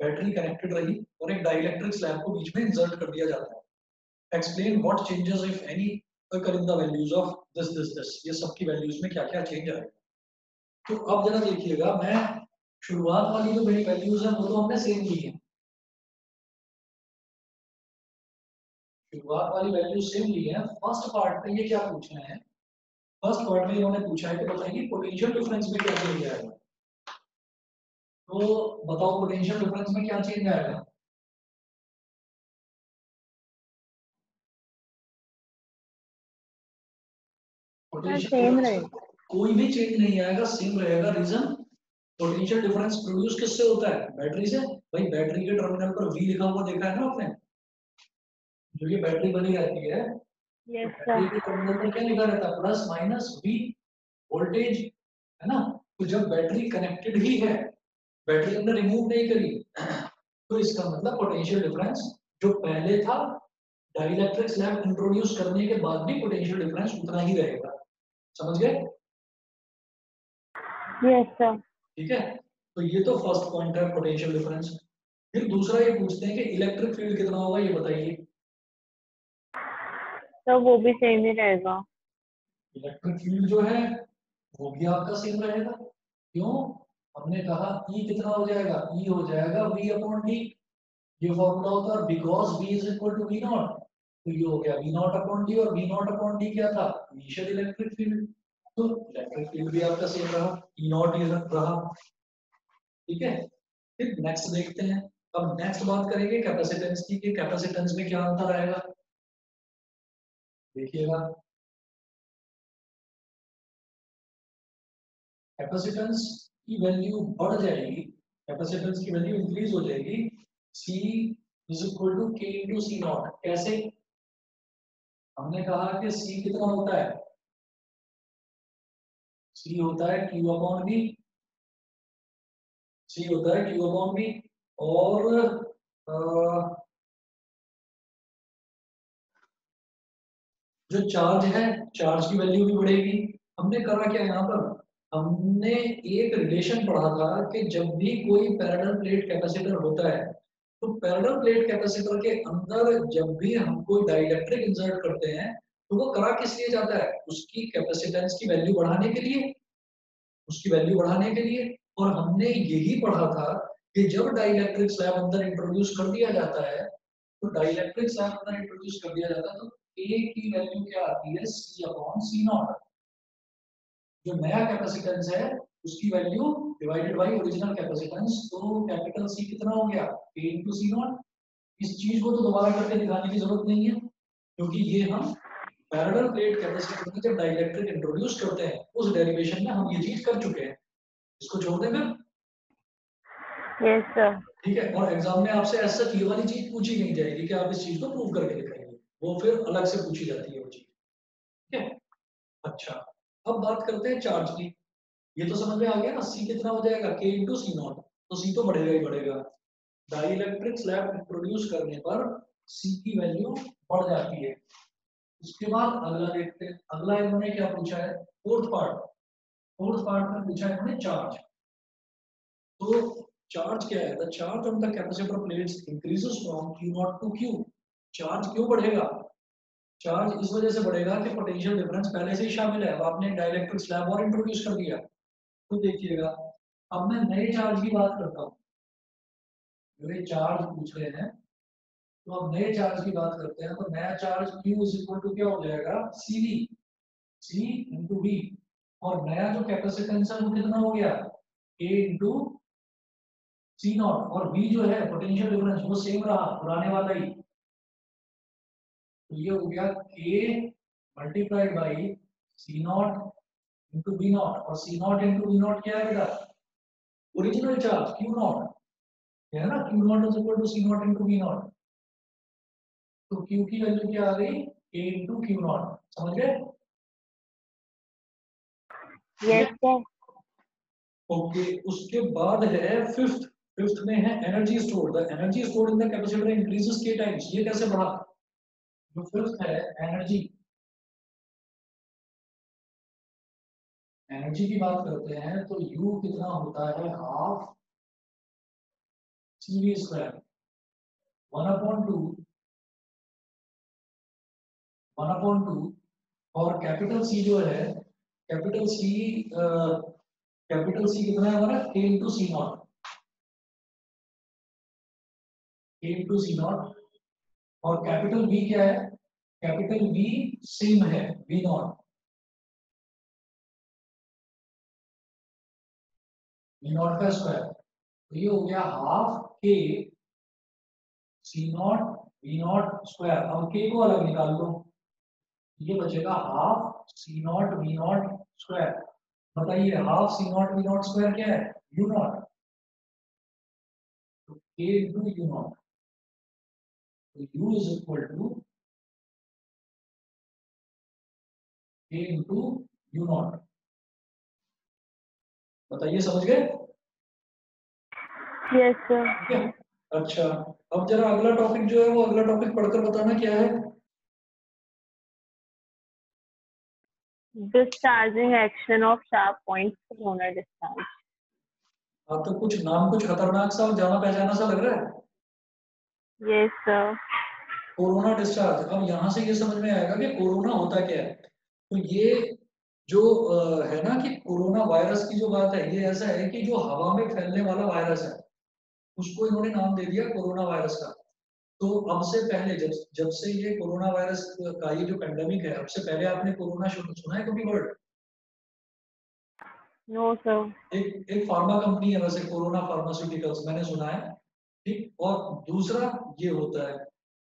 Battery connected रही और एक डाइलेक्ट्रिक स्लैब को बीच में इंसर्ट कर दिया जाता है। Explain what changes if any occur in the values of this this this. ये सब की वैल्यूज़ में क्या क्या चेंज आएगा तो अब जरा देखिएगा मैं शुरुआत वाली जो मेरी वैल्यूज़ है वो तो हमने सेम ली है। शुरुआत वाली वैल्यू सेम ली है। फ़र्स्ट पार्ट में ये क्या पूछना है? फ़र्स्ट पार्ट में इन्होंने पूछा है कि बताइए पोटेंशियल डिफरेंस में क्या चेंज आएगा। तो बताओ पोटेंशियल डिफरेंस में क्या चेंज आएगा? कोई भी चेंज नहीं आएगा सेम रहेगा। रीजन पोटेंशियल डिफरेंस प्रोड्यूस किससे होता है? बैटरी से। भाई बैटरी के टर्मिनल पर वी लिखा हुआ देखा है ना आपने? जो ये बैटरी बनी रहती है। टर्मिनल क्या लिखा रहता है? प्लस माइनस वी वोल्टेज है ना? तो जब बैटरी कनेक्टेड ही है बैटरी हमने रिमूव नहीं करी तो इसका मतलब पोटेंशियल डिफरेंस जो पहले था डाइलेक्ट्रिक स्लैब इंट्रोड्यूस करने के बाद भी पोटेंशियल डिफरेंस उतना ही रहेगा। समझ गए? यस सर ठीक है? तो ये तो फ़र्स्ट पॉइंट है पोटेंशियल डिफरेंस फिर दूसरा ये पूछते हैं कि इलेक्ट्रिक फ़ील्ड कितना होगा ये बताइए। तो वो भी सेम ही रहेगा। इलेक्ट्रिक फ़ील्ड जो है, वो भी आपका सेम रहेगा। क्यों? हमने कहा ई कितना हो जाएगा? ई हो जाएगा वी अपॉन डी ये फॉर्मूला होता है because B is equal to V nought तो ये हो गया वी नॉट अपॉन डी और वी नॉट अपॉन डी क्या था? इनिशियल इलेक्ट्रिक फ़ील्ड तो इलेक्ट्रिक फ़ील्ड भी आपका सेम रहा ई नॉट ये रहा। ठीक है? फिर नेक्स्ट देखते हैं। अब नेक्स्ट बात करेंगे कैपेसिटेंस कि कैपेसिटेंस में क्या अंतर आएगा? देखिएगा। कैपेसिटेंस की वैल्यू बढ़ जाएगी कैपेसिटेंस की वैल्यू इंक्रीज हो जाएगी C is equal to K into C nought कैसे? हमने कहा कि C कितना होता है? C होता है Q अपॉन V C होता है Q अपॉन V और आ, जो चार्ज है चार्ज की वैल्यू भी बढ़ेगी। हमने करा क्या यहाँ पर? हमने एक रिलेशन पढ़ा था कि जब भी कोई पैरेलल प्लेट कैपेसिटर होता है तो पैरेलल प्लेट कैपेसिटर के अंदर जब भी हम कोई डाइलेक्ट्रिक इंसर्ट करते हैं तो वो करा किस लिए जाता है? उसकी कैपेसिटेंस की वैल्यू बढ़ाने के लिए। उसकी वैल्यू बढ़ाने के लिए। और हमने यही पढ़ा था कि जब डाइलेक्ट्रिक स्लैब अंदर इंट्रोड्यूस कर दिया जाता है तो डाइलेक्ट्रिक स्लैब अंदर इंट्रोड्यूस कर दिया जाता है तो ए की वैल्यू क्या आती है? सी अपॉन सी नॉट जो नया कैपेसिटेंस है उसकी value divided by original capacitance तो कैपिटल सी कितना हो गया? ए इंटू सी नॉट इस चीज़ को तो दोबारा करके दिखाने की ज़रूरत नहीं है क्योंकि ये हम पैरेलल प्लेट कैपेसिटर में जब डाइलेक्ट्रिक इंट्रोड्यूस करते हैं उस डेरिवेशन में हम ये चीज़ कर चुके हैं। इसको छोड़ दें फिर? यस सर ठीक है और एग्ज़ाम में आपसे ऐसा ये वाली चीज़ पूछी नहीं जाएगी कि आप इस चीज़ को प्रूव करके दिखाएँगे वो फिर अलग से पूछी जाती है वो चीज़। ठीक है अच्छा अब बात करते हैं चार्ज की। ये तो समझ में आ गया ना सी कितना हो जाएगा? के इंटू सी नॉट तो सी तो बढ़ेगा ही बढ़ेगा। डाइलेक्ट्रिक स्लैब प्रोड्यूस करने पर सी की वैल्यू बढ़ जाती है। उसके बाद अगला देखते हैं। अगला इन्होंने क्या पूछा है? फोर्थ पार्ट फोर्थ पार्ट में पूछा है इन्होंने चार्ज तो चार्ज क्या है? The charge on the capacitor plates increases from q nought to q charge क्यों बढ़ेगा? चार्ज इस वजह से बढ़ेगा कि पोटेंशियल डिफरेंस पहले से ही शामिल है। अब आपने डाइलेक्ट्रिक स्लैब और इंट्रोड्यूस कर दिया। तो देखिएगा। अब मैं नए चार्ज की बात करता हूँ। मेरे चार्ज पूछ रहे हैं। तो अब नए चार्ज की बात करते हैं। तो नया चार्ज Q इक्वल टू क्या हो जाएगा? C CV C into V और नया जो कैपेसिटेंस है वो कितना हो गया? A इंटू सी नॉट और V जो है पोटेंशियल डिफरेंस वो सेम रहा। पुराने वाला ही। तो ये हो गया K multiplied by C nought into B nought और C nought into B nought क्या है बेटा? ओरिजिनल चार्ज क्यू नॉट है ना? Q nought is equal to C nought into B nought तो क्यू की वैल्यू क्या आ गई? ए इंटू क्यू नॉट समझ गए? ओके उसके बाद है फिफ्थ फिफ्थ में है energy store the energy store in the capacitor increases K times ये कैसे बढ़ा? जो फिफ्थ है एनर्जी एनर्जी की बात करते हैं तो U कितना होता है? Half C V square one upon two one upon two और कैपिटल सी जो है कैपिटल सी कैपिटल सी कितना है हमारा? K into C nought K into C nought और कैपिटल बी क्या है? कैपिटल बी सेम है बी नॉट बी नॉट का स्क्वायर तो ये हो गया half K C nought B nought square अब के को अलग निकाल लो। ये बचेगा half C nought B nought square बताइए half C nought B nought square क्या है? U nought K into U nought तो u is equal to k into u naught. बताइए समझ गए? सर ठीक अच्छा अब जरा अगला टॉपिक जो है वो अगला टॉपिक पढ़कर बताना क्या है? Discharging action of sharp points corona discharge आप तो कुछ नाम कुछ खतरनाक सा और जाना पहचाना सा लग रहा है? Yes sir. कोरोना डिस्चार्ज अब यहाँ से ये समझ में आएगा कि कोरोना होता क्या है। तो ये जो है ना कि कोरोना वायरस की जो बात है ये ऐसा है कि जो हवा में फैलने वाला वायरस है उसको इन्होंने नाम दे दिया कोरोना वायरस का। तो अब से पहले जब जब से ये कोरोना वायरस का ये जो पेंडेमिक है अब से पहले आपने कोरोना सुना है कभी वर्ड नो सर एक एक फार्मा कंपनी है वैसे कोरोना फार्मास्यूटिकल्स मैंने सुना है। ठीक? और दूसरा ये होता है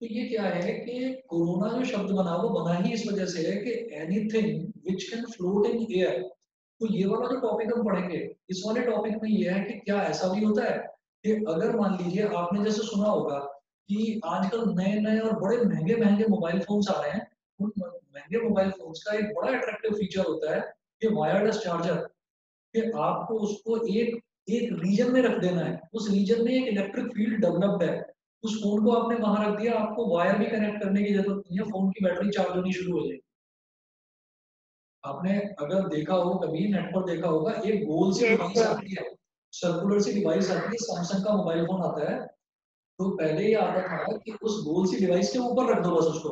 तो ये क्या है कि कोरोना जो शब्द बना, वो बना ही इस वजह से है कि anything which can float in air तो ये वाला जो टॉपिक हम पढ़ेंगे, इस वाले टॉपिक में ये है कि क्या ऐसा भी होता है कि अगर मान लीजिए आपने जैसे सुना होगा कि आजकल नए नए और बड़े महँगे महँगे मोबाइल फोन्स आ रहे हैं, उन महँगे मोबाइल फोन्स का एक बड़ा अट्रैक्टिव फीचर होता है कि वायरलेस चार्जर कि आपको उसको एक एक रीजन में रख देना है। उस रीजन में एक इलेक्ट्रिक फ़ील्ड डेवलप्ड है। उस फ़ोन को आपने वहाँ रख दिया आपको वायर भी कनेक्ट करने की ज़रूरत नहीं है फ़ोन की बैटरी चार्ज होनी शुरू हो जाएगी। आपने अगर देखा हो कभी नेट पर देखा होगा एक गोल सी डिवाइस आती है। सर्कुलर सी डिवाइस आती है सैमसंग का मोबाइल फ़ोन आता है। तो पहले ये आता था कि उस गोल सी डिवाइस के ऊपर रख दो बस उसको।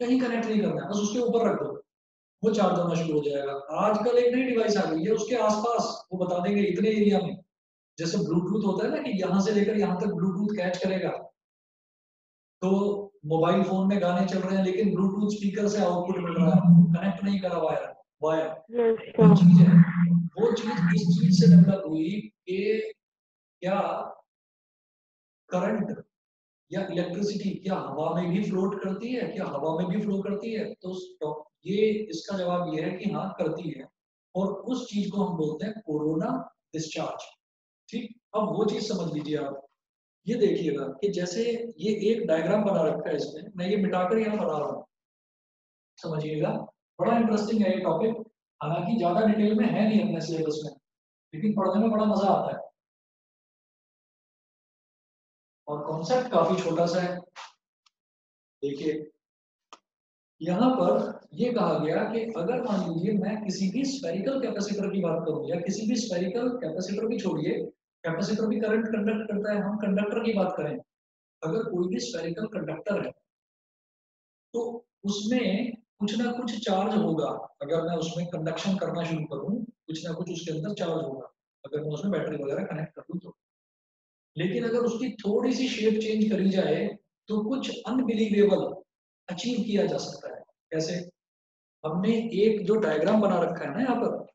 कहीं कनेक्ट नहीं करना बस उसके ऊपर रख दो। वो चार्ज होना शुरू हो जाएगा। आजकल एक नई डिवाइस आ गई है उसके आसपास वो बता देंगे इतने एरिया में। जैसे ब्लूटूथ होता है ना कि यहाँ से लेकर यहाँ तक ब्लूटूथ कैच करेगा। तो मोबाइल फ़ोन में गाने चल रहे हैं लेकिन ब्लूटूथ स्पीकर से आउटपुट मिल रहा है। कनेक्ट नहीं करा वायर वायर। वो चीज़ है। वो चीज़ इस चीज़ से डेवलप हुई कि क्या करंट या इलेक्ट्रिसिटी क्या हवा में भी फ्लोट करती है क्या हवा में भी फ्लो करती है? तो ये इसका जवाब ये है कि हाँ करती है। और उस चीज़ को हम बोलते हैं कोरोना डिस्चार्ज ठीक? अब वो चीज़ समझ लीजिए आप। ये देखिएगा कि जैसे ये एक डायग्राम बना रखा है इसमें, मैं ये मिटाकर यहाँ बना रहा हूँ। समझिएगा? बड़ा इंटरेस्टिंग है ये टॉपिक हालाँकि ज़्यादा डिटेल में है नहीं अपने सिलेबस में, लेकिन पढ़ने में बड़ा मज़ा आता है। और कॉन्सेप्ट काफ़ी छोटा सा है। देखिए, यहाँ पर ये कहा गया कि अगर मान लीजिए मैं किसी भी स्पेरिकल कैपेसिटर की बात करूँ या किसी भी स्पेरिकल कैपेसिटर भी छोड़िए कैपेसिटर भी करंट कंडक्ट करता है, हम कंडक्टर की बात करें, अगर कोई भी स्पेरिकल कंडक्टर है तो उसमें कुछ ना कुछ चार्ज होगा। अगर मैं उसमें कंडक्शन करना शुरू करूँ, कुछ ना कुछ उसके अंदर चार्ज होगा। अगर मैं उसमें बैटरी वगैरह कनेक्ट कर दूँ तो। लेकिन अगर उसकी थोड़ी सी शेप चेंज करी जाए तो कुछ अनबिलीवेबल अचीव किया जा सकता है। कैसे? हमने एक जो डायग्राम बना रखा है ना यहाँ पर,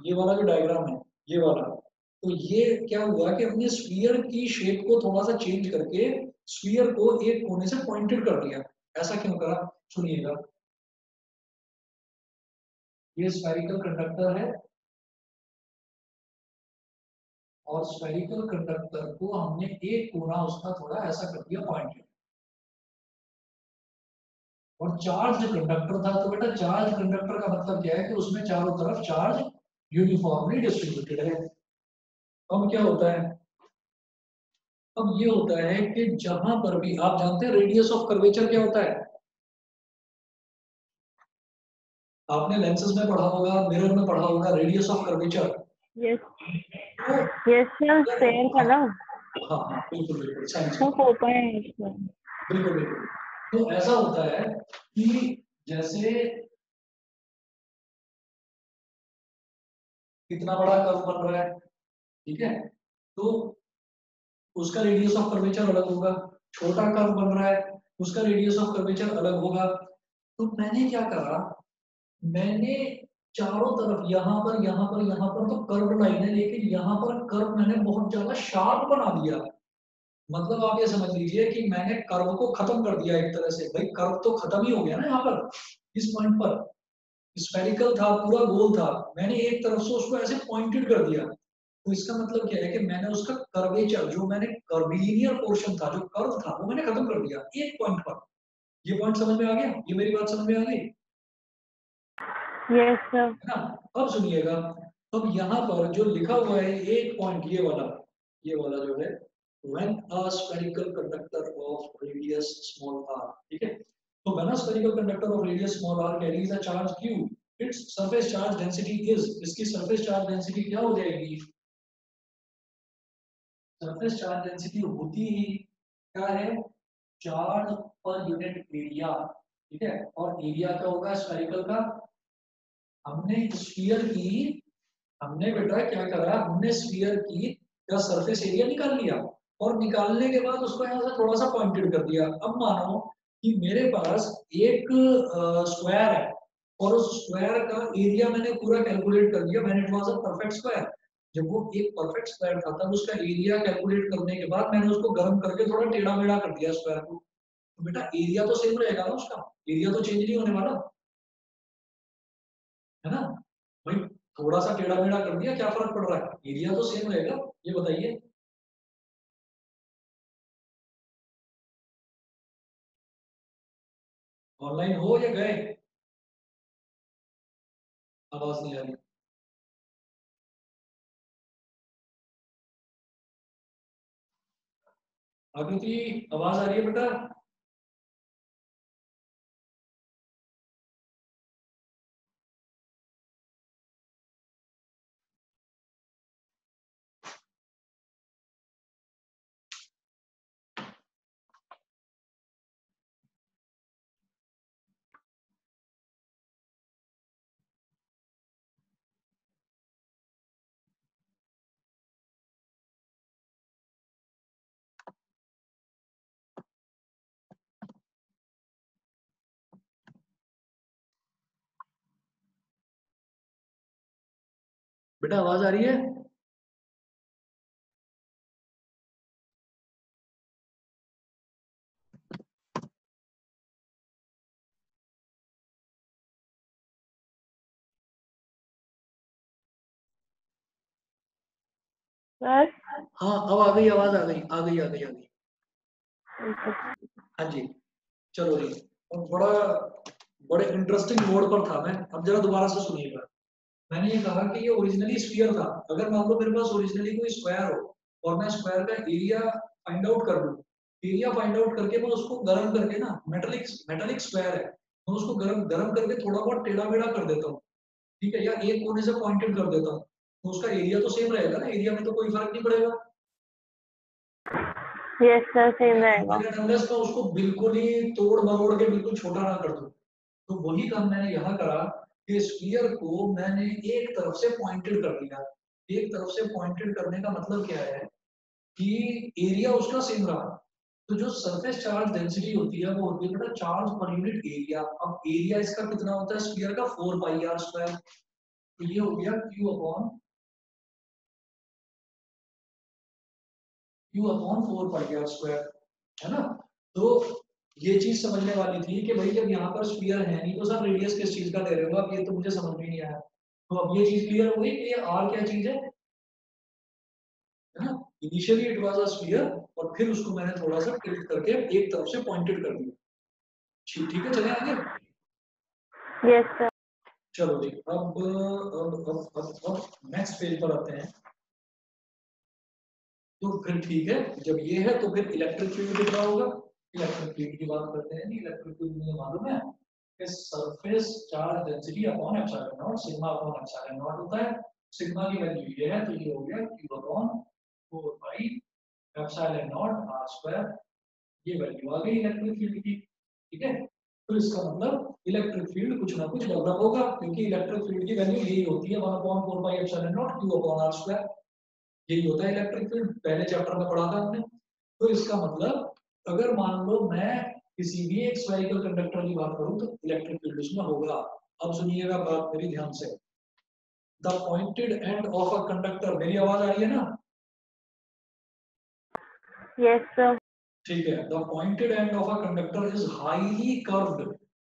ये वाला जो डायग्राम है, ये वाला। तो ये क्या हुआ कि हमने स्फीयर की शेप को थोड़ा सा चेंज करके स्फीयर को एक कोने से पॉइंटेड कर दिया। ऐसा क्यों करा? सुनिएगा। ये स्फेरिकल कंडक्टर है और स्फेरिकल कंडक्टर को हमने एक कोना उसका थोड़ा ऐसा कर दिया पॉइंटेड और चार्ज कंडक्टर था तो बेटा चार्ज कंडक्टर का मतलब क्या है कि उसमें चारों तरफ़ चार्ज यूनिफॉर्मली डिस्ट्रीब्यूटेड है। अब क्या होता है? अब ये होता है कि जहाँ पर भी आप जानते हैं रेडियस ऑफ़ कर्वेचर क्या होता है? आपने लेंसेज में पढ़ा होगा मिरर में पढ़ा होगा radius of curvature yes yes sir same है ना हाँ हाँ बिल्कुल बिल्कुल साइंस बिल्कुल बिल्कुल। तो ऐसा होता है कि जैसे कितना बड़ा कर्व बन रहा है? ठीक है? तो उसका रेडियस ऑफ़ कर्वेचर अलग होगा। छोटा कर्व बन रहा है, उसका रेडियस ऑफ़ कर्वेचर अलग होगा। तो मैंने क्या करा? मैंने चारों तरफ़, यहाँ पर यहाँ पर यहाँ पर तो कर्व लाइन है, लेकिन यहाँ पर कर्व मैंने बहुत ज़्यादा शार्प बना दिया। मतलब आप ये समझ लीजिए कि मैंने कर्व को खत्म कर दिया एक तरह से। भाई कर्व तो खत्म ही हो गया ना यहाँ पर, इस पॉइंट पर। स्पेरिकल था, पूरा गोल था। मैंने एक तरफ़ से उसको ऐसे पॉइंटेड कर दिया। तो इसका मतलब क्या है कि मैंने उसका कर्वेचर जो मैंने कर्विलिनियर पोर्शन था जो कर्व था वो मैंने खत्म कर दिया एक पॉइंट पर ये पॉइंट समझ में आ गया ये मेरी बात समझ में आ गई यस सर ना अब सुनिएगा अब यहाँ पर जो लिखा हुआ है एक पॉइंट ये वाला ये वाला जो है when a spherical conductor of radius small r ठीक है तो when a spherical conductor of radius small r carries a charge q its surface charge density is इसकी surface charge density क्या हो जाएगी surface charge density होती ही क्या है? चार्ज पर यूनिट एरिया ठीक है? और एरिया क्या होगा? स्फेरिकल का? हमने स्फीयर की, हमने बेटा क्या करा हमने स्फीयर की का सरफेस एरिया निकाल लिया। और निकालने के बाद उसको यहाँ से थोड़ा सा पॉइंटेड कर दिया। अब मानो कि मेरे पास एक स्क्वायर है और उस स्क्वायर का एरिया मैंने पूरा कैलकुलेट कर दिया। मैंने it was a perfect square जब वो एक परफेक्ट स्क्वायर था, तब उसका एरिया कैलकुलेट करने के बाद मैंने उसको गर्म करके थोड़ा टेढ़ा मेढ़ा कर दिया स्क्वायर को। तो बेटा एरिया तो सेम रहेगा ना उसका। एरिया तो चेंज नहीं होने वाला। है ना? भाई थोड़ा सा टेढ़ा मेढ़ा कर दिया, क्या फ़र्क पड़ रहा है? एरिया तो सेम रहेगा, ये बताइए। ऑनलाइन हो या गए? आवाज़ नहीं आ रही। आकृति आवाज़ आ रही है बेटा? बेटा आवाज़ आ रही है। सर हाँ अब आ गई आवाज़ आ गई आ गई आ गई आ गई। हाँ जी चलो जी। और बड़ा बड़े इंटरेस्टिंग मोड पर था मैं। अब जरा दोबारा से सुनिएगा। मैंने ये कहा कि ये ओरिजिनली स्फीयर था। अगर मान लो मेरे पास ओरिजिनली कोई स्क्वायर हो और मैं स्क्वायर का एरिया फाइंड आउट कर लूँ एरिया फाइंड आउट करके मैं उसको गर्म करके ना मेटेलिक मेटेलिक स्क्वायर है मैं उसको गर्म गर्म करके थोड़ा बहुत टेढ़ा मेढ़ा कर देता हूँ। ठीक है? या एक कोने से पॉइंटेड कर देता हूँ। तो उसका एरिया तो सेम रहेगा ना? एरिया में तो कोई फ़र्क नहीं पड़ेगा। यस सर सेम रहेगा। मैं उसको बिल्कुल ही तोड़ मरोड़ के बिल्कुल छोटा ना कर दूँ। तो वही काम मैंने यहाँ करा कि स्फीयर को मैंने एक तरफ़ से पॉइंटेड कर दिया। एक तरफ़ से पॉइंटेड करने का मतलब क्या है कि एरिया उसका सेम रहा। तो जो सरफेस चार्ज डेंसिटी होती है, वो होती है चार्ज पर यूनिट एरिया अब एरिया इसका कितना होता है? स्फीयर का फोर पाई आर स्क्वायर तो ये हो गया Q upon Q upon four pi R square है ना? तो ये चीज़ समझने वाली थी कि भाई जब यहाँ पर स्फीयर है नहीं तो सर रेडियस किस चीज़ का दे रहे हो? अब ये तो मुझे समझ में नहीं आया। तो अब ये चीज़ क्लियर हो गई कि ये आर क्या चीज़ है? है initially it was a sphere और फिर उसको मैंने थोड़ा सा टिल्ट करके एक तरफ़ से पॉइंटेड कर दिया। ठीक है? चले आगे? यस सर चलो जी अब अब अब अब अब नेक्स्ट पेज पर आते हैं। तो फिर ठीक है जब ये है तो फिर इलेक्ट्रिक फ़ील्ड कितना होगा। इलेक्ट्रिक फ़ील्ड की बात करते हैं इलेक्ट्रिक फ़ील्ड मुझे मालूम है कि surface charge density upon epsilon nought sigma upon epsilon nought होता है। सिग्मा की वैल्यू ये है तो ये हो गया q upon 4 pi epsilon nought r square ये वैल्यू आ गई इलेक्ट्रिक फ़ील्ड की, ठीक है? तो इसका मतलब इलेक्ट्रिक फ़ील्ड कुछ ना कुछ डेवलप होगा, क्योंकि इलेक्ट्रिक फ़ील्ड की वैल्यू यही होती है 1 upon 4 pi epsilon naught q upon r square यही होता है इलेक्ट्रिक फ़ील्ड पहले चैप्टर में पढ़ा था हमने तो इसका मतलब अगर मान लो मैं किसी भी एक स्फेरिकल कंडक्टर की बात करूँ तो इलेक्ट्रिक फ़ील्ड उसमें होगा। अब सुनिएगा बात मेरी ध्यान से। The pointed end of a conductor मेरी आवाज़ आ रही है ना? यस सर ठीक है। The pointed end of a conductor is highly curved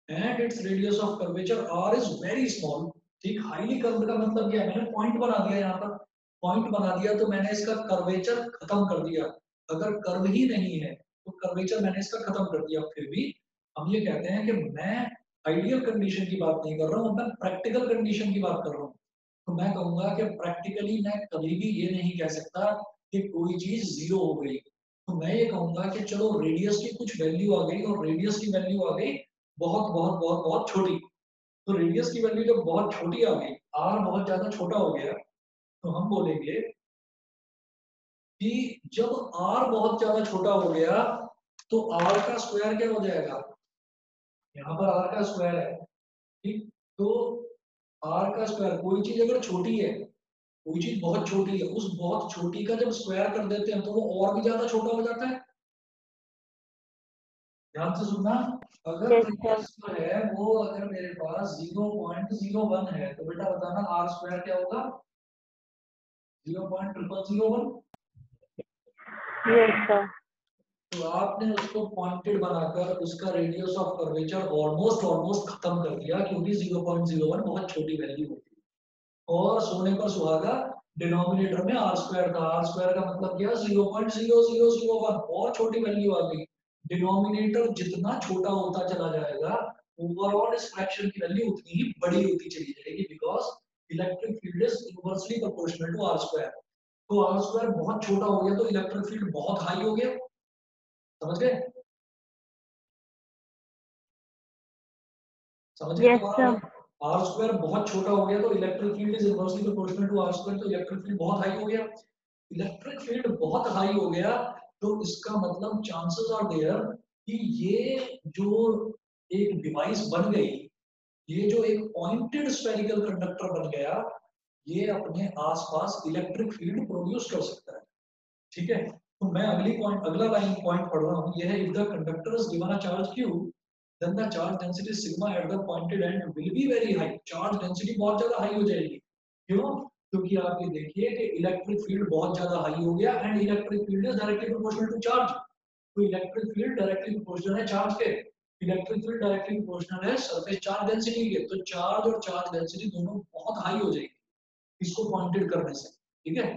and its radius of curvature r is very small ठीक हाईली कर्व्ड का मतलब क्या है? मैंने पॉइंट बना दिया यहाँ पर। पॉइंट बना दिया तो मैंने इसका कर्वेचर खत्म कर दिया। अगर कर्व ही नहीं है तो कर्वेचर मैंने इसका खत्म कर दिया, फिर भी हम ये कहते हैं कि मैं आइडियल कंडीशन की बात नहीं कर रहा हूँ, मैं प्रैक्टिकल कंडीशन की बात कर रहा हूँ। तो मैं कहूँगा कि प्रैक्टिकली मैं कभी भी ये नहीं कह सकता कि कोई चीज़ ज़ीरो हो गई। तो मैं ये कहूँगा कि चलो रेडियस की कुछ वैल्यू आ गई और रेडियस की वैल्यू आ गई बहुत बहुत बहुत बहुत छोटी। तो रेडियस की वैल्यू जब बहुत छोटी आ गई आर बहुत ज़्यादा छोटा हो गया तो हम बोलेंगे कि जब आर बहुत ज़्यादा छोटा हो गया तो आर का स्क्वायर क्या हो जाएगा? यहाँ पर आर का स्क्वायर है ठीक? तो आर का स्क्वायर कोई चीज़ अगर छोटी है कोई चीज़ बहुत छोटी है उस बहुत छोटी का जब स्क्वायर कर देते हैं तो वो और भी ज़्यादा छोटा हो जाता है। ध्यान से सुनना अगर है वो अगर मेरे पास 0.01 है तो बेटा बताना आर स्क्वायर क्या होगा? 0.0001 तो। आपने उसको पॉइंटेड बनाकर उसका radius of curvature almost almost खत्म कर दिया क्योंकि 0.01 बहुत छोटी वैल्यू होती है। और सोने पर सुहागा डिनोमिनेटर में आर स्क्वायर था। आर स्क्वायर का मतलब क्या? 0.0001 और छोटी वैल्यू आ गई। डिनोमिनेटर जितना छोटा होता चला जाएगा ओवरऑल इस फ्रैक्शन की वैल्यू उतनी ही बड़ी होती चली जाएगी because electric field is inversely proportional to r square तो आर स्क्वायर बहुत छोटा हो गया तो इलेक्ट्रिक फ़ील्ड बहुत हाई हो गया। समझ गए? समझ गए? आर स्क्वायर बहुत छोटा हो गया तो electric field is inversely proportional to r square तो इलेक्ट्रिक फ़ील्ड बहुत हाई हो गया। इलेक्ट्रिक फ़ील्ड बहुत हाई हो गया तो इसका मतलब चांसेस आर देयर कि ये जो एक डिवाइस बन गई ये जो एक पॉइंटेड स्फेरिकल कंडक्टर बन गया ये अपने आसपास इलेक्ट्रिक फ़ील्ड प्रोड्यूस कर सकता है। ठीक है? तो मैं अगली पॉइंट अगला लाइन पॉइंट पढ़ रहा हूँ। यह है if the conductor is given a charge q, then the charge density sigma at the pointed end will be very high. Charge density बहुत ज़्यादा हाई हो जाएगी। क्यों? क्योंकि आप ये देखिए कि इलेक्ट्रिक फ़ील्ड बहुत ज़्यादा हाई हो गया and electric field is directly proportional to charge तो इलेक्ट्रिक फ़ील्ड डायरेक्टली प्रोपोर्शनल है चार्ज के। इलेक्ट्रिक फ़ील्ड डायरेक्टली प्रोपोर्शनल है सरफेस चार्ज डेंसिटी के। तो चार्ज और चार्ज डेंसिटी दोनों बहुत हाई हो जाएगी। इसको पॉइंटेड करने से, ठीक है?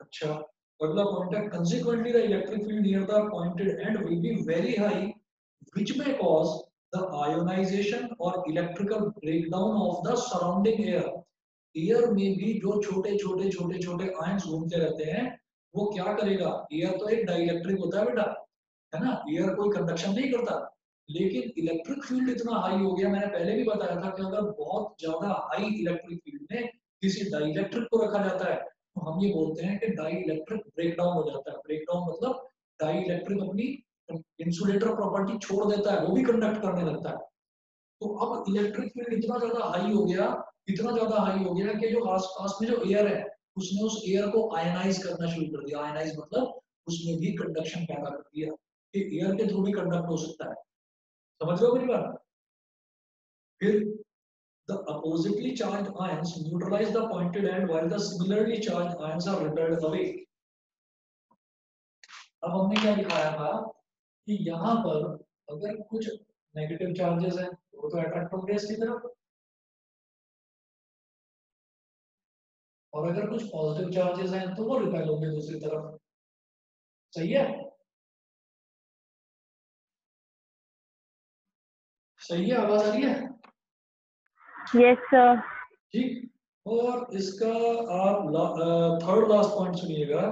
अच्छा अगला पॉइंट है consequently the electric field near the pointed end will be very high, which may cause the ionization or electrical breakdown of the surrounding air. Air में भी जो छोटे छोटे छोटे छोटे आयंस घूमते रहते हैं, वो क्या करेगा? एयर तो एक डाइलेक्ट्रिक होता है बेटा, है ना? एयर कोई कंडक्शन नहीं करता। लेकिन इलेक्ट्रिक फ़ील्ड इतना हाई हो गया, मैंने पहले भी बताया था कि अगर बहुत ज़्यादा हाई इलेक्ट्रिक फ़ील्ड में किसी डाइलेक्ट्रिक को रखा जाता है तो हम ये बोलते हैं कि डाई इलेक्ट्रिक ब्रेकडाउन हो जाता है। ब्रेकडाउन मतलब डाई इलेक्ट्रिक अपनी इंसुलेटर प्रॉपर्टी छोड़ देता है, वो भी कंडक्ट करने लगता है। तो अब इलेक्ट्रिक फ़ील्ड इतना ज़्यादा हाई हो गया, इतना ज़्यादा हाई हो गया कि जो आसपास में जो एयर है, उसने उस एयर को आयनाइज करना शुरू कर दिया। आयनाइज मतलब उसमें भी कंडक्शन पैदा कर दिया एयर के थ्रू भी कंडक्ट हो सकता है। समझ हो मेरी बात? फिर the oppositely charged ions neutralize the pointed end while the similarly charged ions are repelled away अब हमने क्या दिखाया था कि यहाँ पर अगर कुछ नेगेटिव चार्जेस हैं तो वो तो अट्रैक्ट होंगे इसकी तरफ़ और अगर कुछ पॉजिटिव चार्जेस हैं तो वो रिपेल होंगे दूसरी तरफ़ सही है सही है आवाज़ आ रही है yes, sir. ठीक। और इसका आप थर्ड लास्ट पॉइंट सुनिएगा।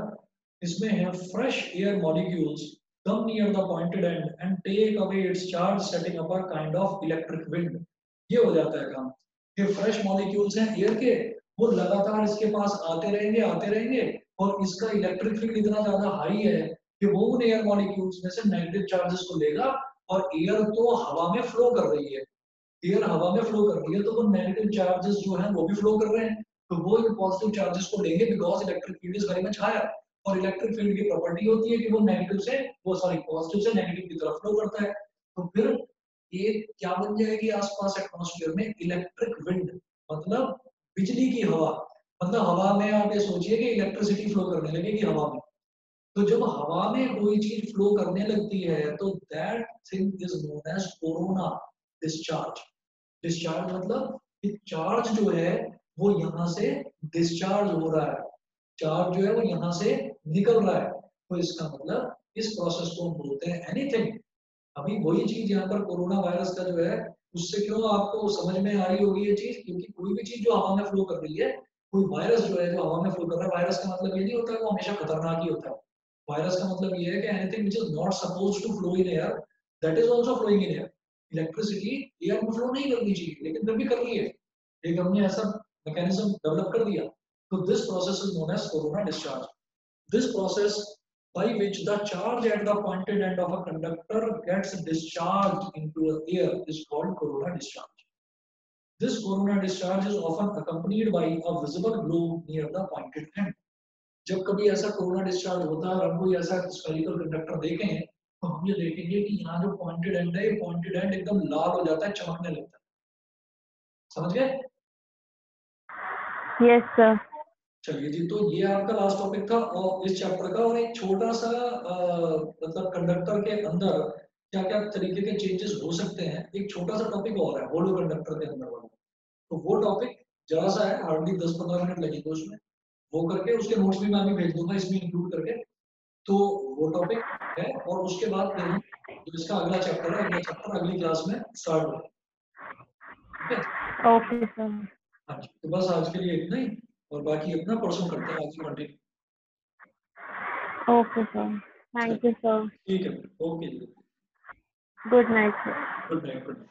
इसमें है fresh air molecules come near the pointed end, and take away its charge setting up a kind of electric wind. ये हो जाता है काम। ये फ्रेश मॉलिक्यूल्स हैं एयर के। वो लगातार इसके पास आते रहेंगे आते रहेंगे, और इसका इलेक्ट्रिक फ़ील्ड इतना ज़्यादा हाई है कि वो उन एयर मॉलिक्यूल्स में से नेगेटिव चार्जेस को लेगा, और एयर तो हवा में फ्लो कर रही है। एयर हवा में फ्लो कर रही है तो वो नेगेटिव चार्जेस जो है, वो भी फ्लो कर रहे हैं। तो वो इन पॉजिटिव चार्जेस को लेंगे because electric field is very much higher और इलेक्ट्रिक फ़ील्ड की प्रॉपर्टी होती है कि वो नेगेटिव से, वो सॉरी पॉजिटिव से नेगेटिव की तरफ़ फ्लो करता है। तो फिर ये क्या बन जाएगी आसपास एटमॉस्फेयर में? इलेक्ट्रिक विंड मतलब बिजली की हवा। मतलब हवा में आप ये सोचिए कि इलेक्ट्रिसिटी फ्लो करने लगेगी हवा में। तो जब हवा में कोई चीज़ फ्लो करने लगती है तो that thing is known as corona discharge discharge मतलब कि चार्ज जो है, वो यहाँ से डिस्चार्ज हो रहा है। चार्ज जो है, वो यहाँ से निकल रहा है। तो इसका मतलब इस प्रोसेस को हम बोलते हैं एनीथिंग अभी वही चीज़ यहाँ पर कोरोना वायरस का जो है, उससे क्यों आपको समझ में आ रही होगी ये चीज़? क्योंकि कोई भी चीज़ जो हवा में फ्लो कर रही है, कोई वायरस जो है जो हवा में फ्लो कर रहा है वायरस का मतलब ये नहीं होता है वो हमेशा खतरनाक ही होता है। वायरस का मतलब ये है कि anything which is not suppose to flow in air that is also flowing in air electricity air में फ्लो नहीं करनी चाहिए लेकिन फिर भी कर रही है एक हमने ऐसा मैकेनिज्म डेवलप कर दिया तो this process is known as corona discharge this process by which the charge at the pointed end of a conductor gets discharged into the air is called corona discharge. This corona discharge is often accompanied by a visible globe near the pointed end. जब कभी ऐसा corona discharge होता है और हम कोई ऐसा spherical conductor देखें तो हम ये देखेंगे कि यहाँ जो पॉइंटेड एंड है ये पॉइंटेड एंड एकदम लाल हो जाता है चमकने लगता है। समझ गए? यस सर चलिए जी तो ये आपका लास्ट टॉपिक था और इस चैप्टर का और एक छोटा सा मतलब कंडक्टर के अंदर क्या क्या तरीके के चेंजेस हो सकते हैं एक छोटा सा टॉपिक और है होलो कंडक्टर के अंदर वाला। तो वो टॉपिक जरा सा है हार्डली दस पंद्रह मिनट लगेंगे उसमें। वो करके उसके नोट्स भी मैं अभी भेज दूँगा इसमें इंक्लूड करके। तो वो टॉपिक है और उसके बाद फिर हम जो इसका अगला चैप्टर है अगला चैप्टर अगली क्लास में स्टार्ट होगा। ओके सर हाँ जी तो बस आज के लिए इतना ही और बाकी अपना परसों करते हैं आगे continue okay sir thank you sir ठीक है okay good night sir good night good night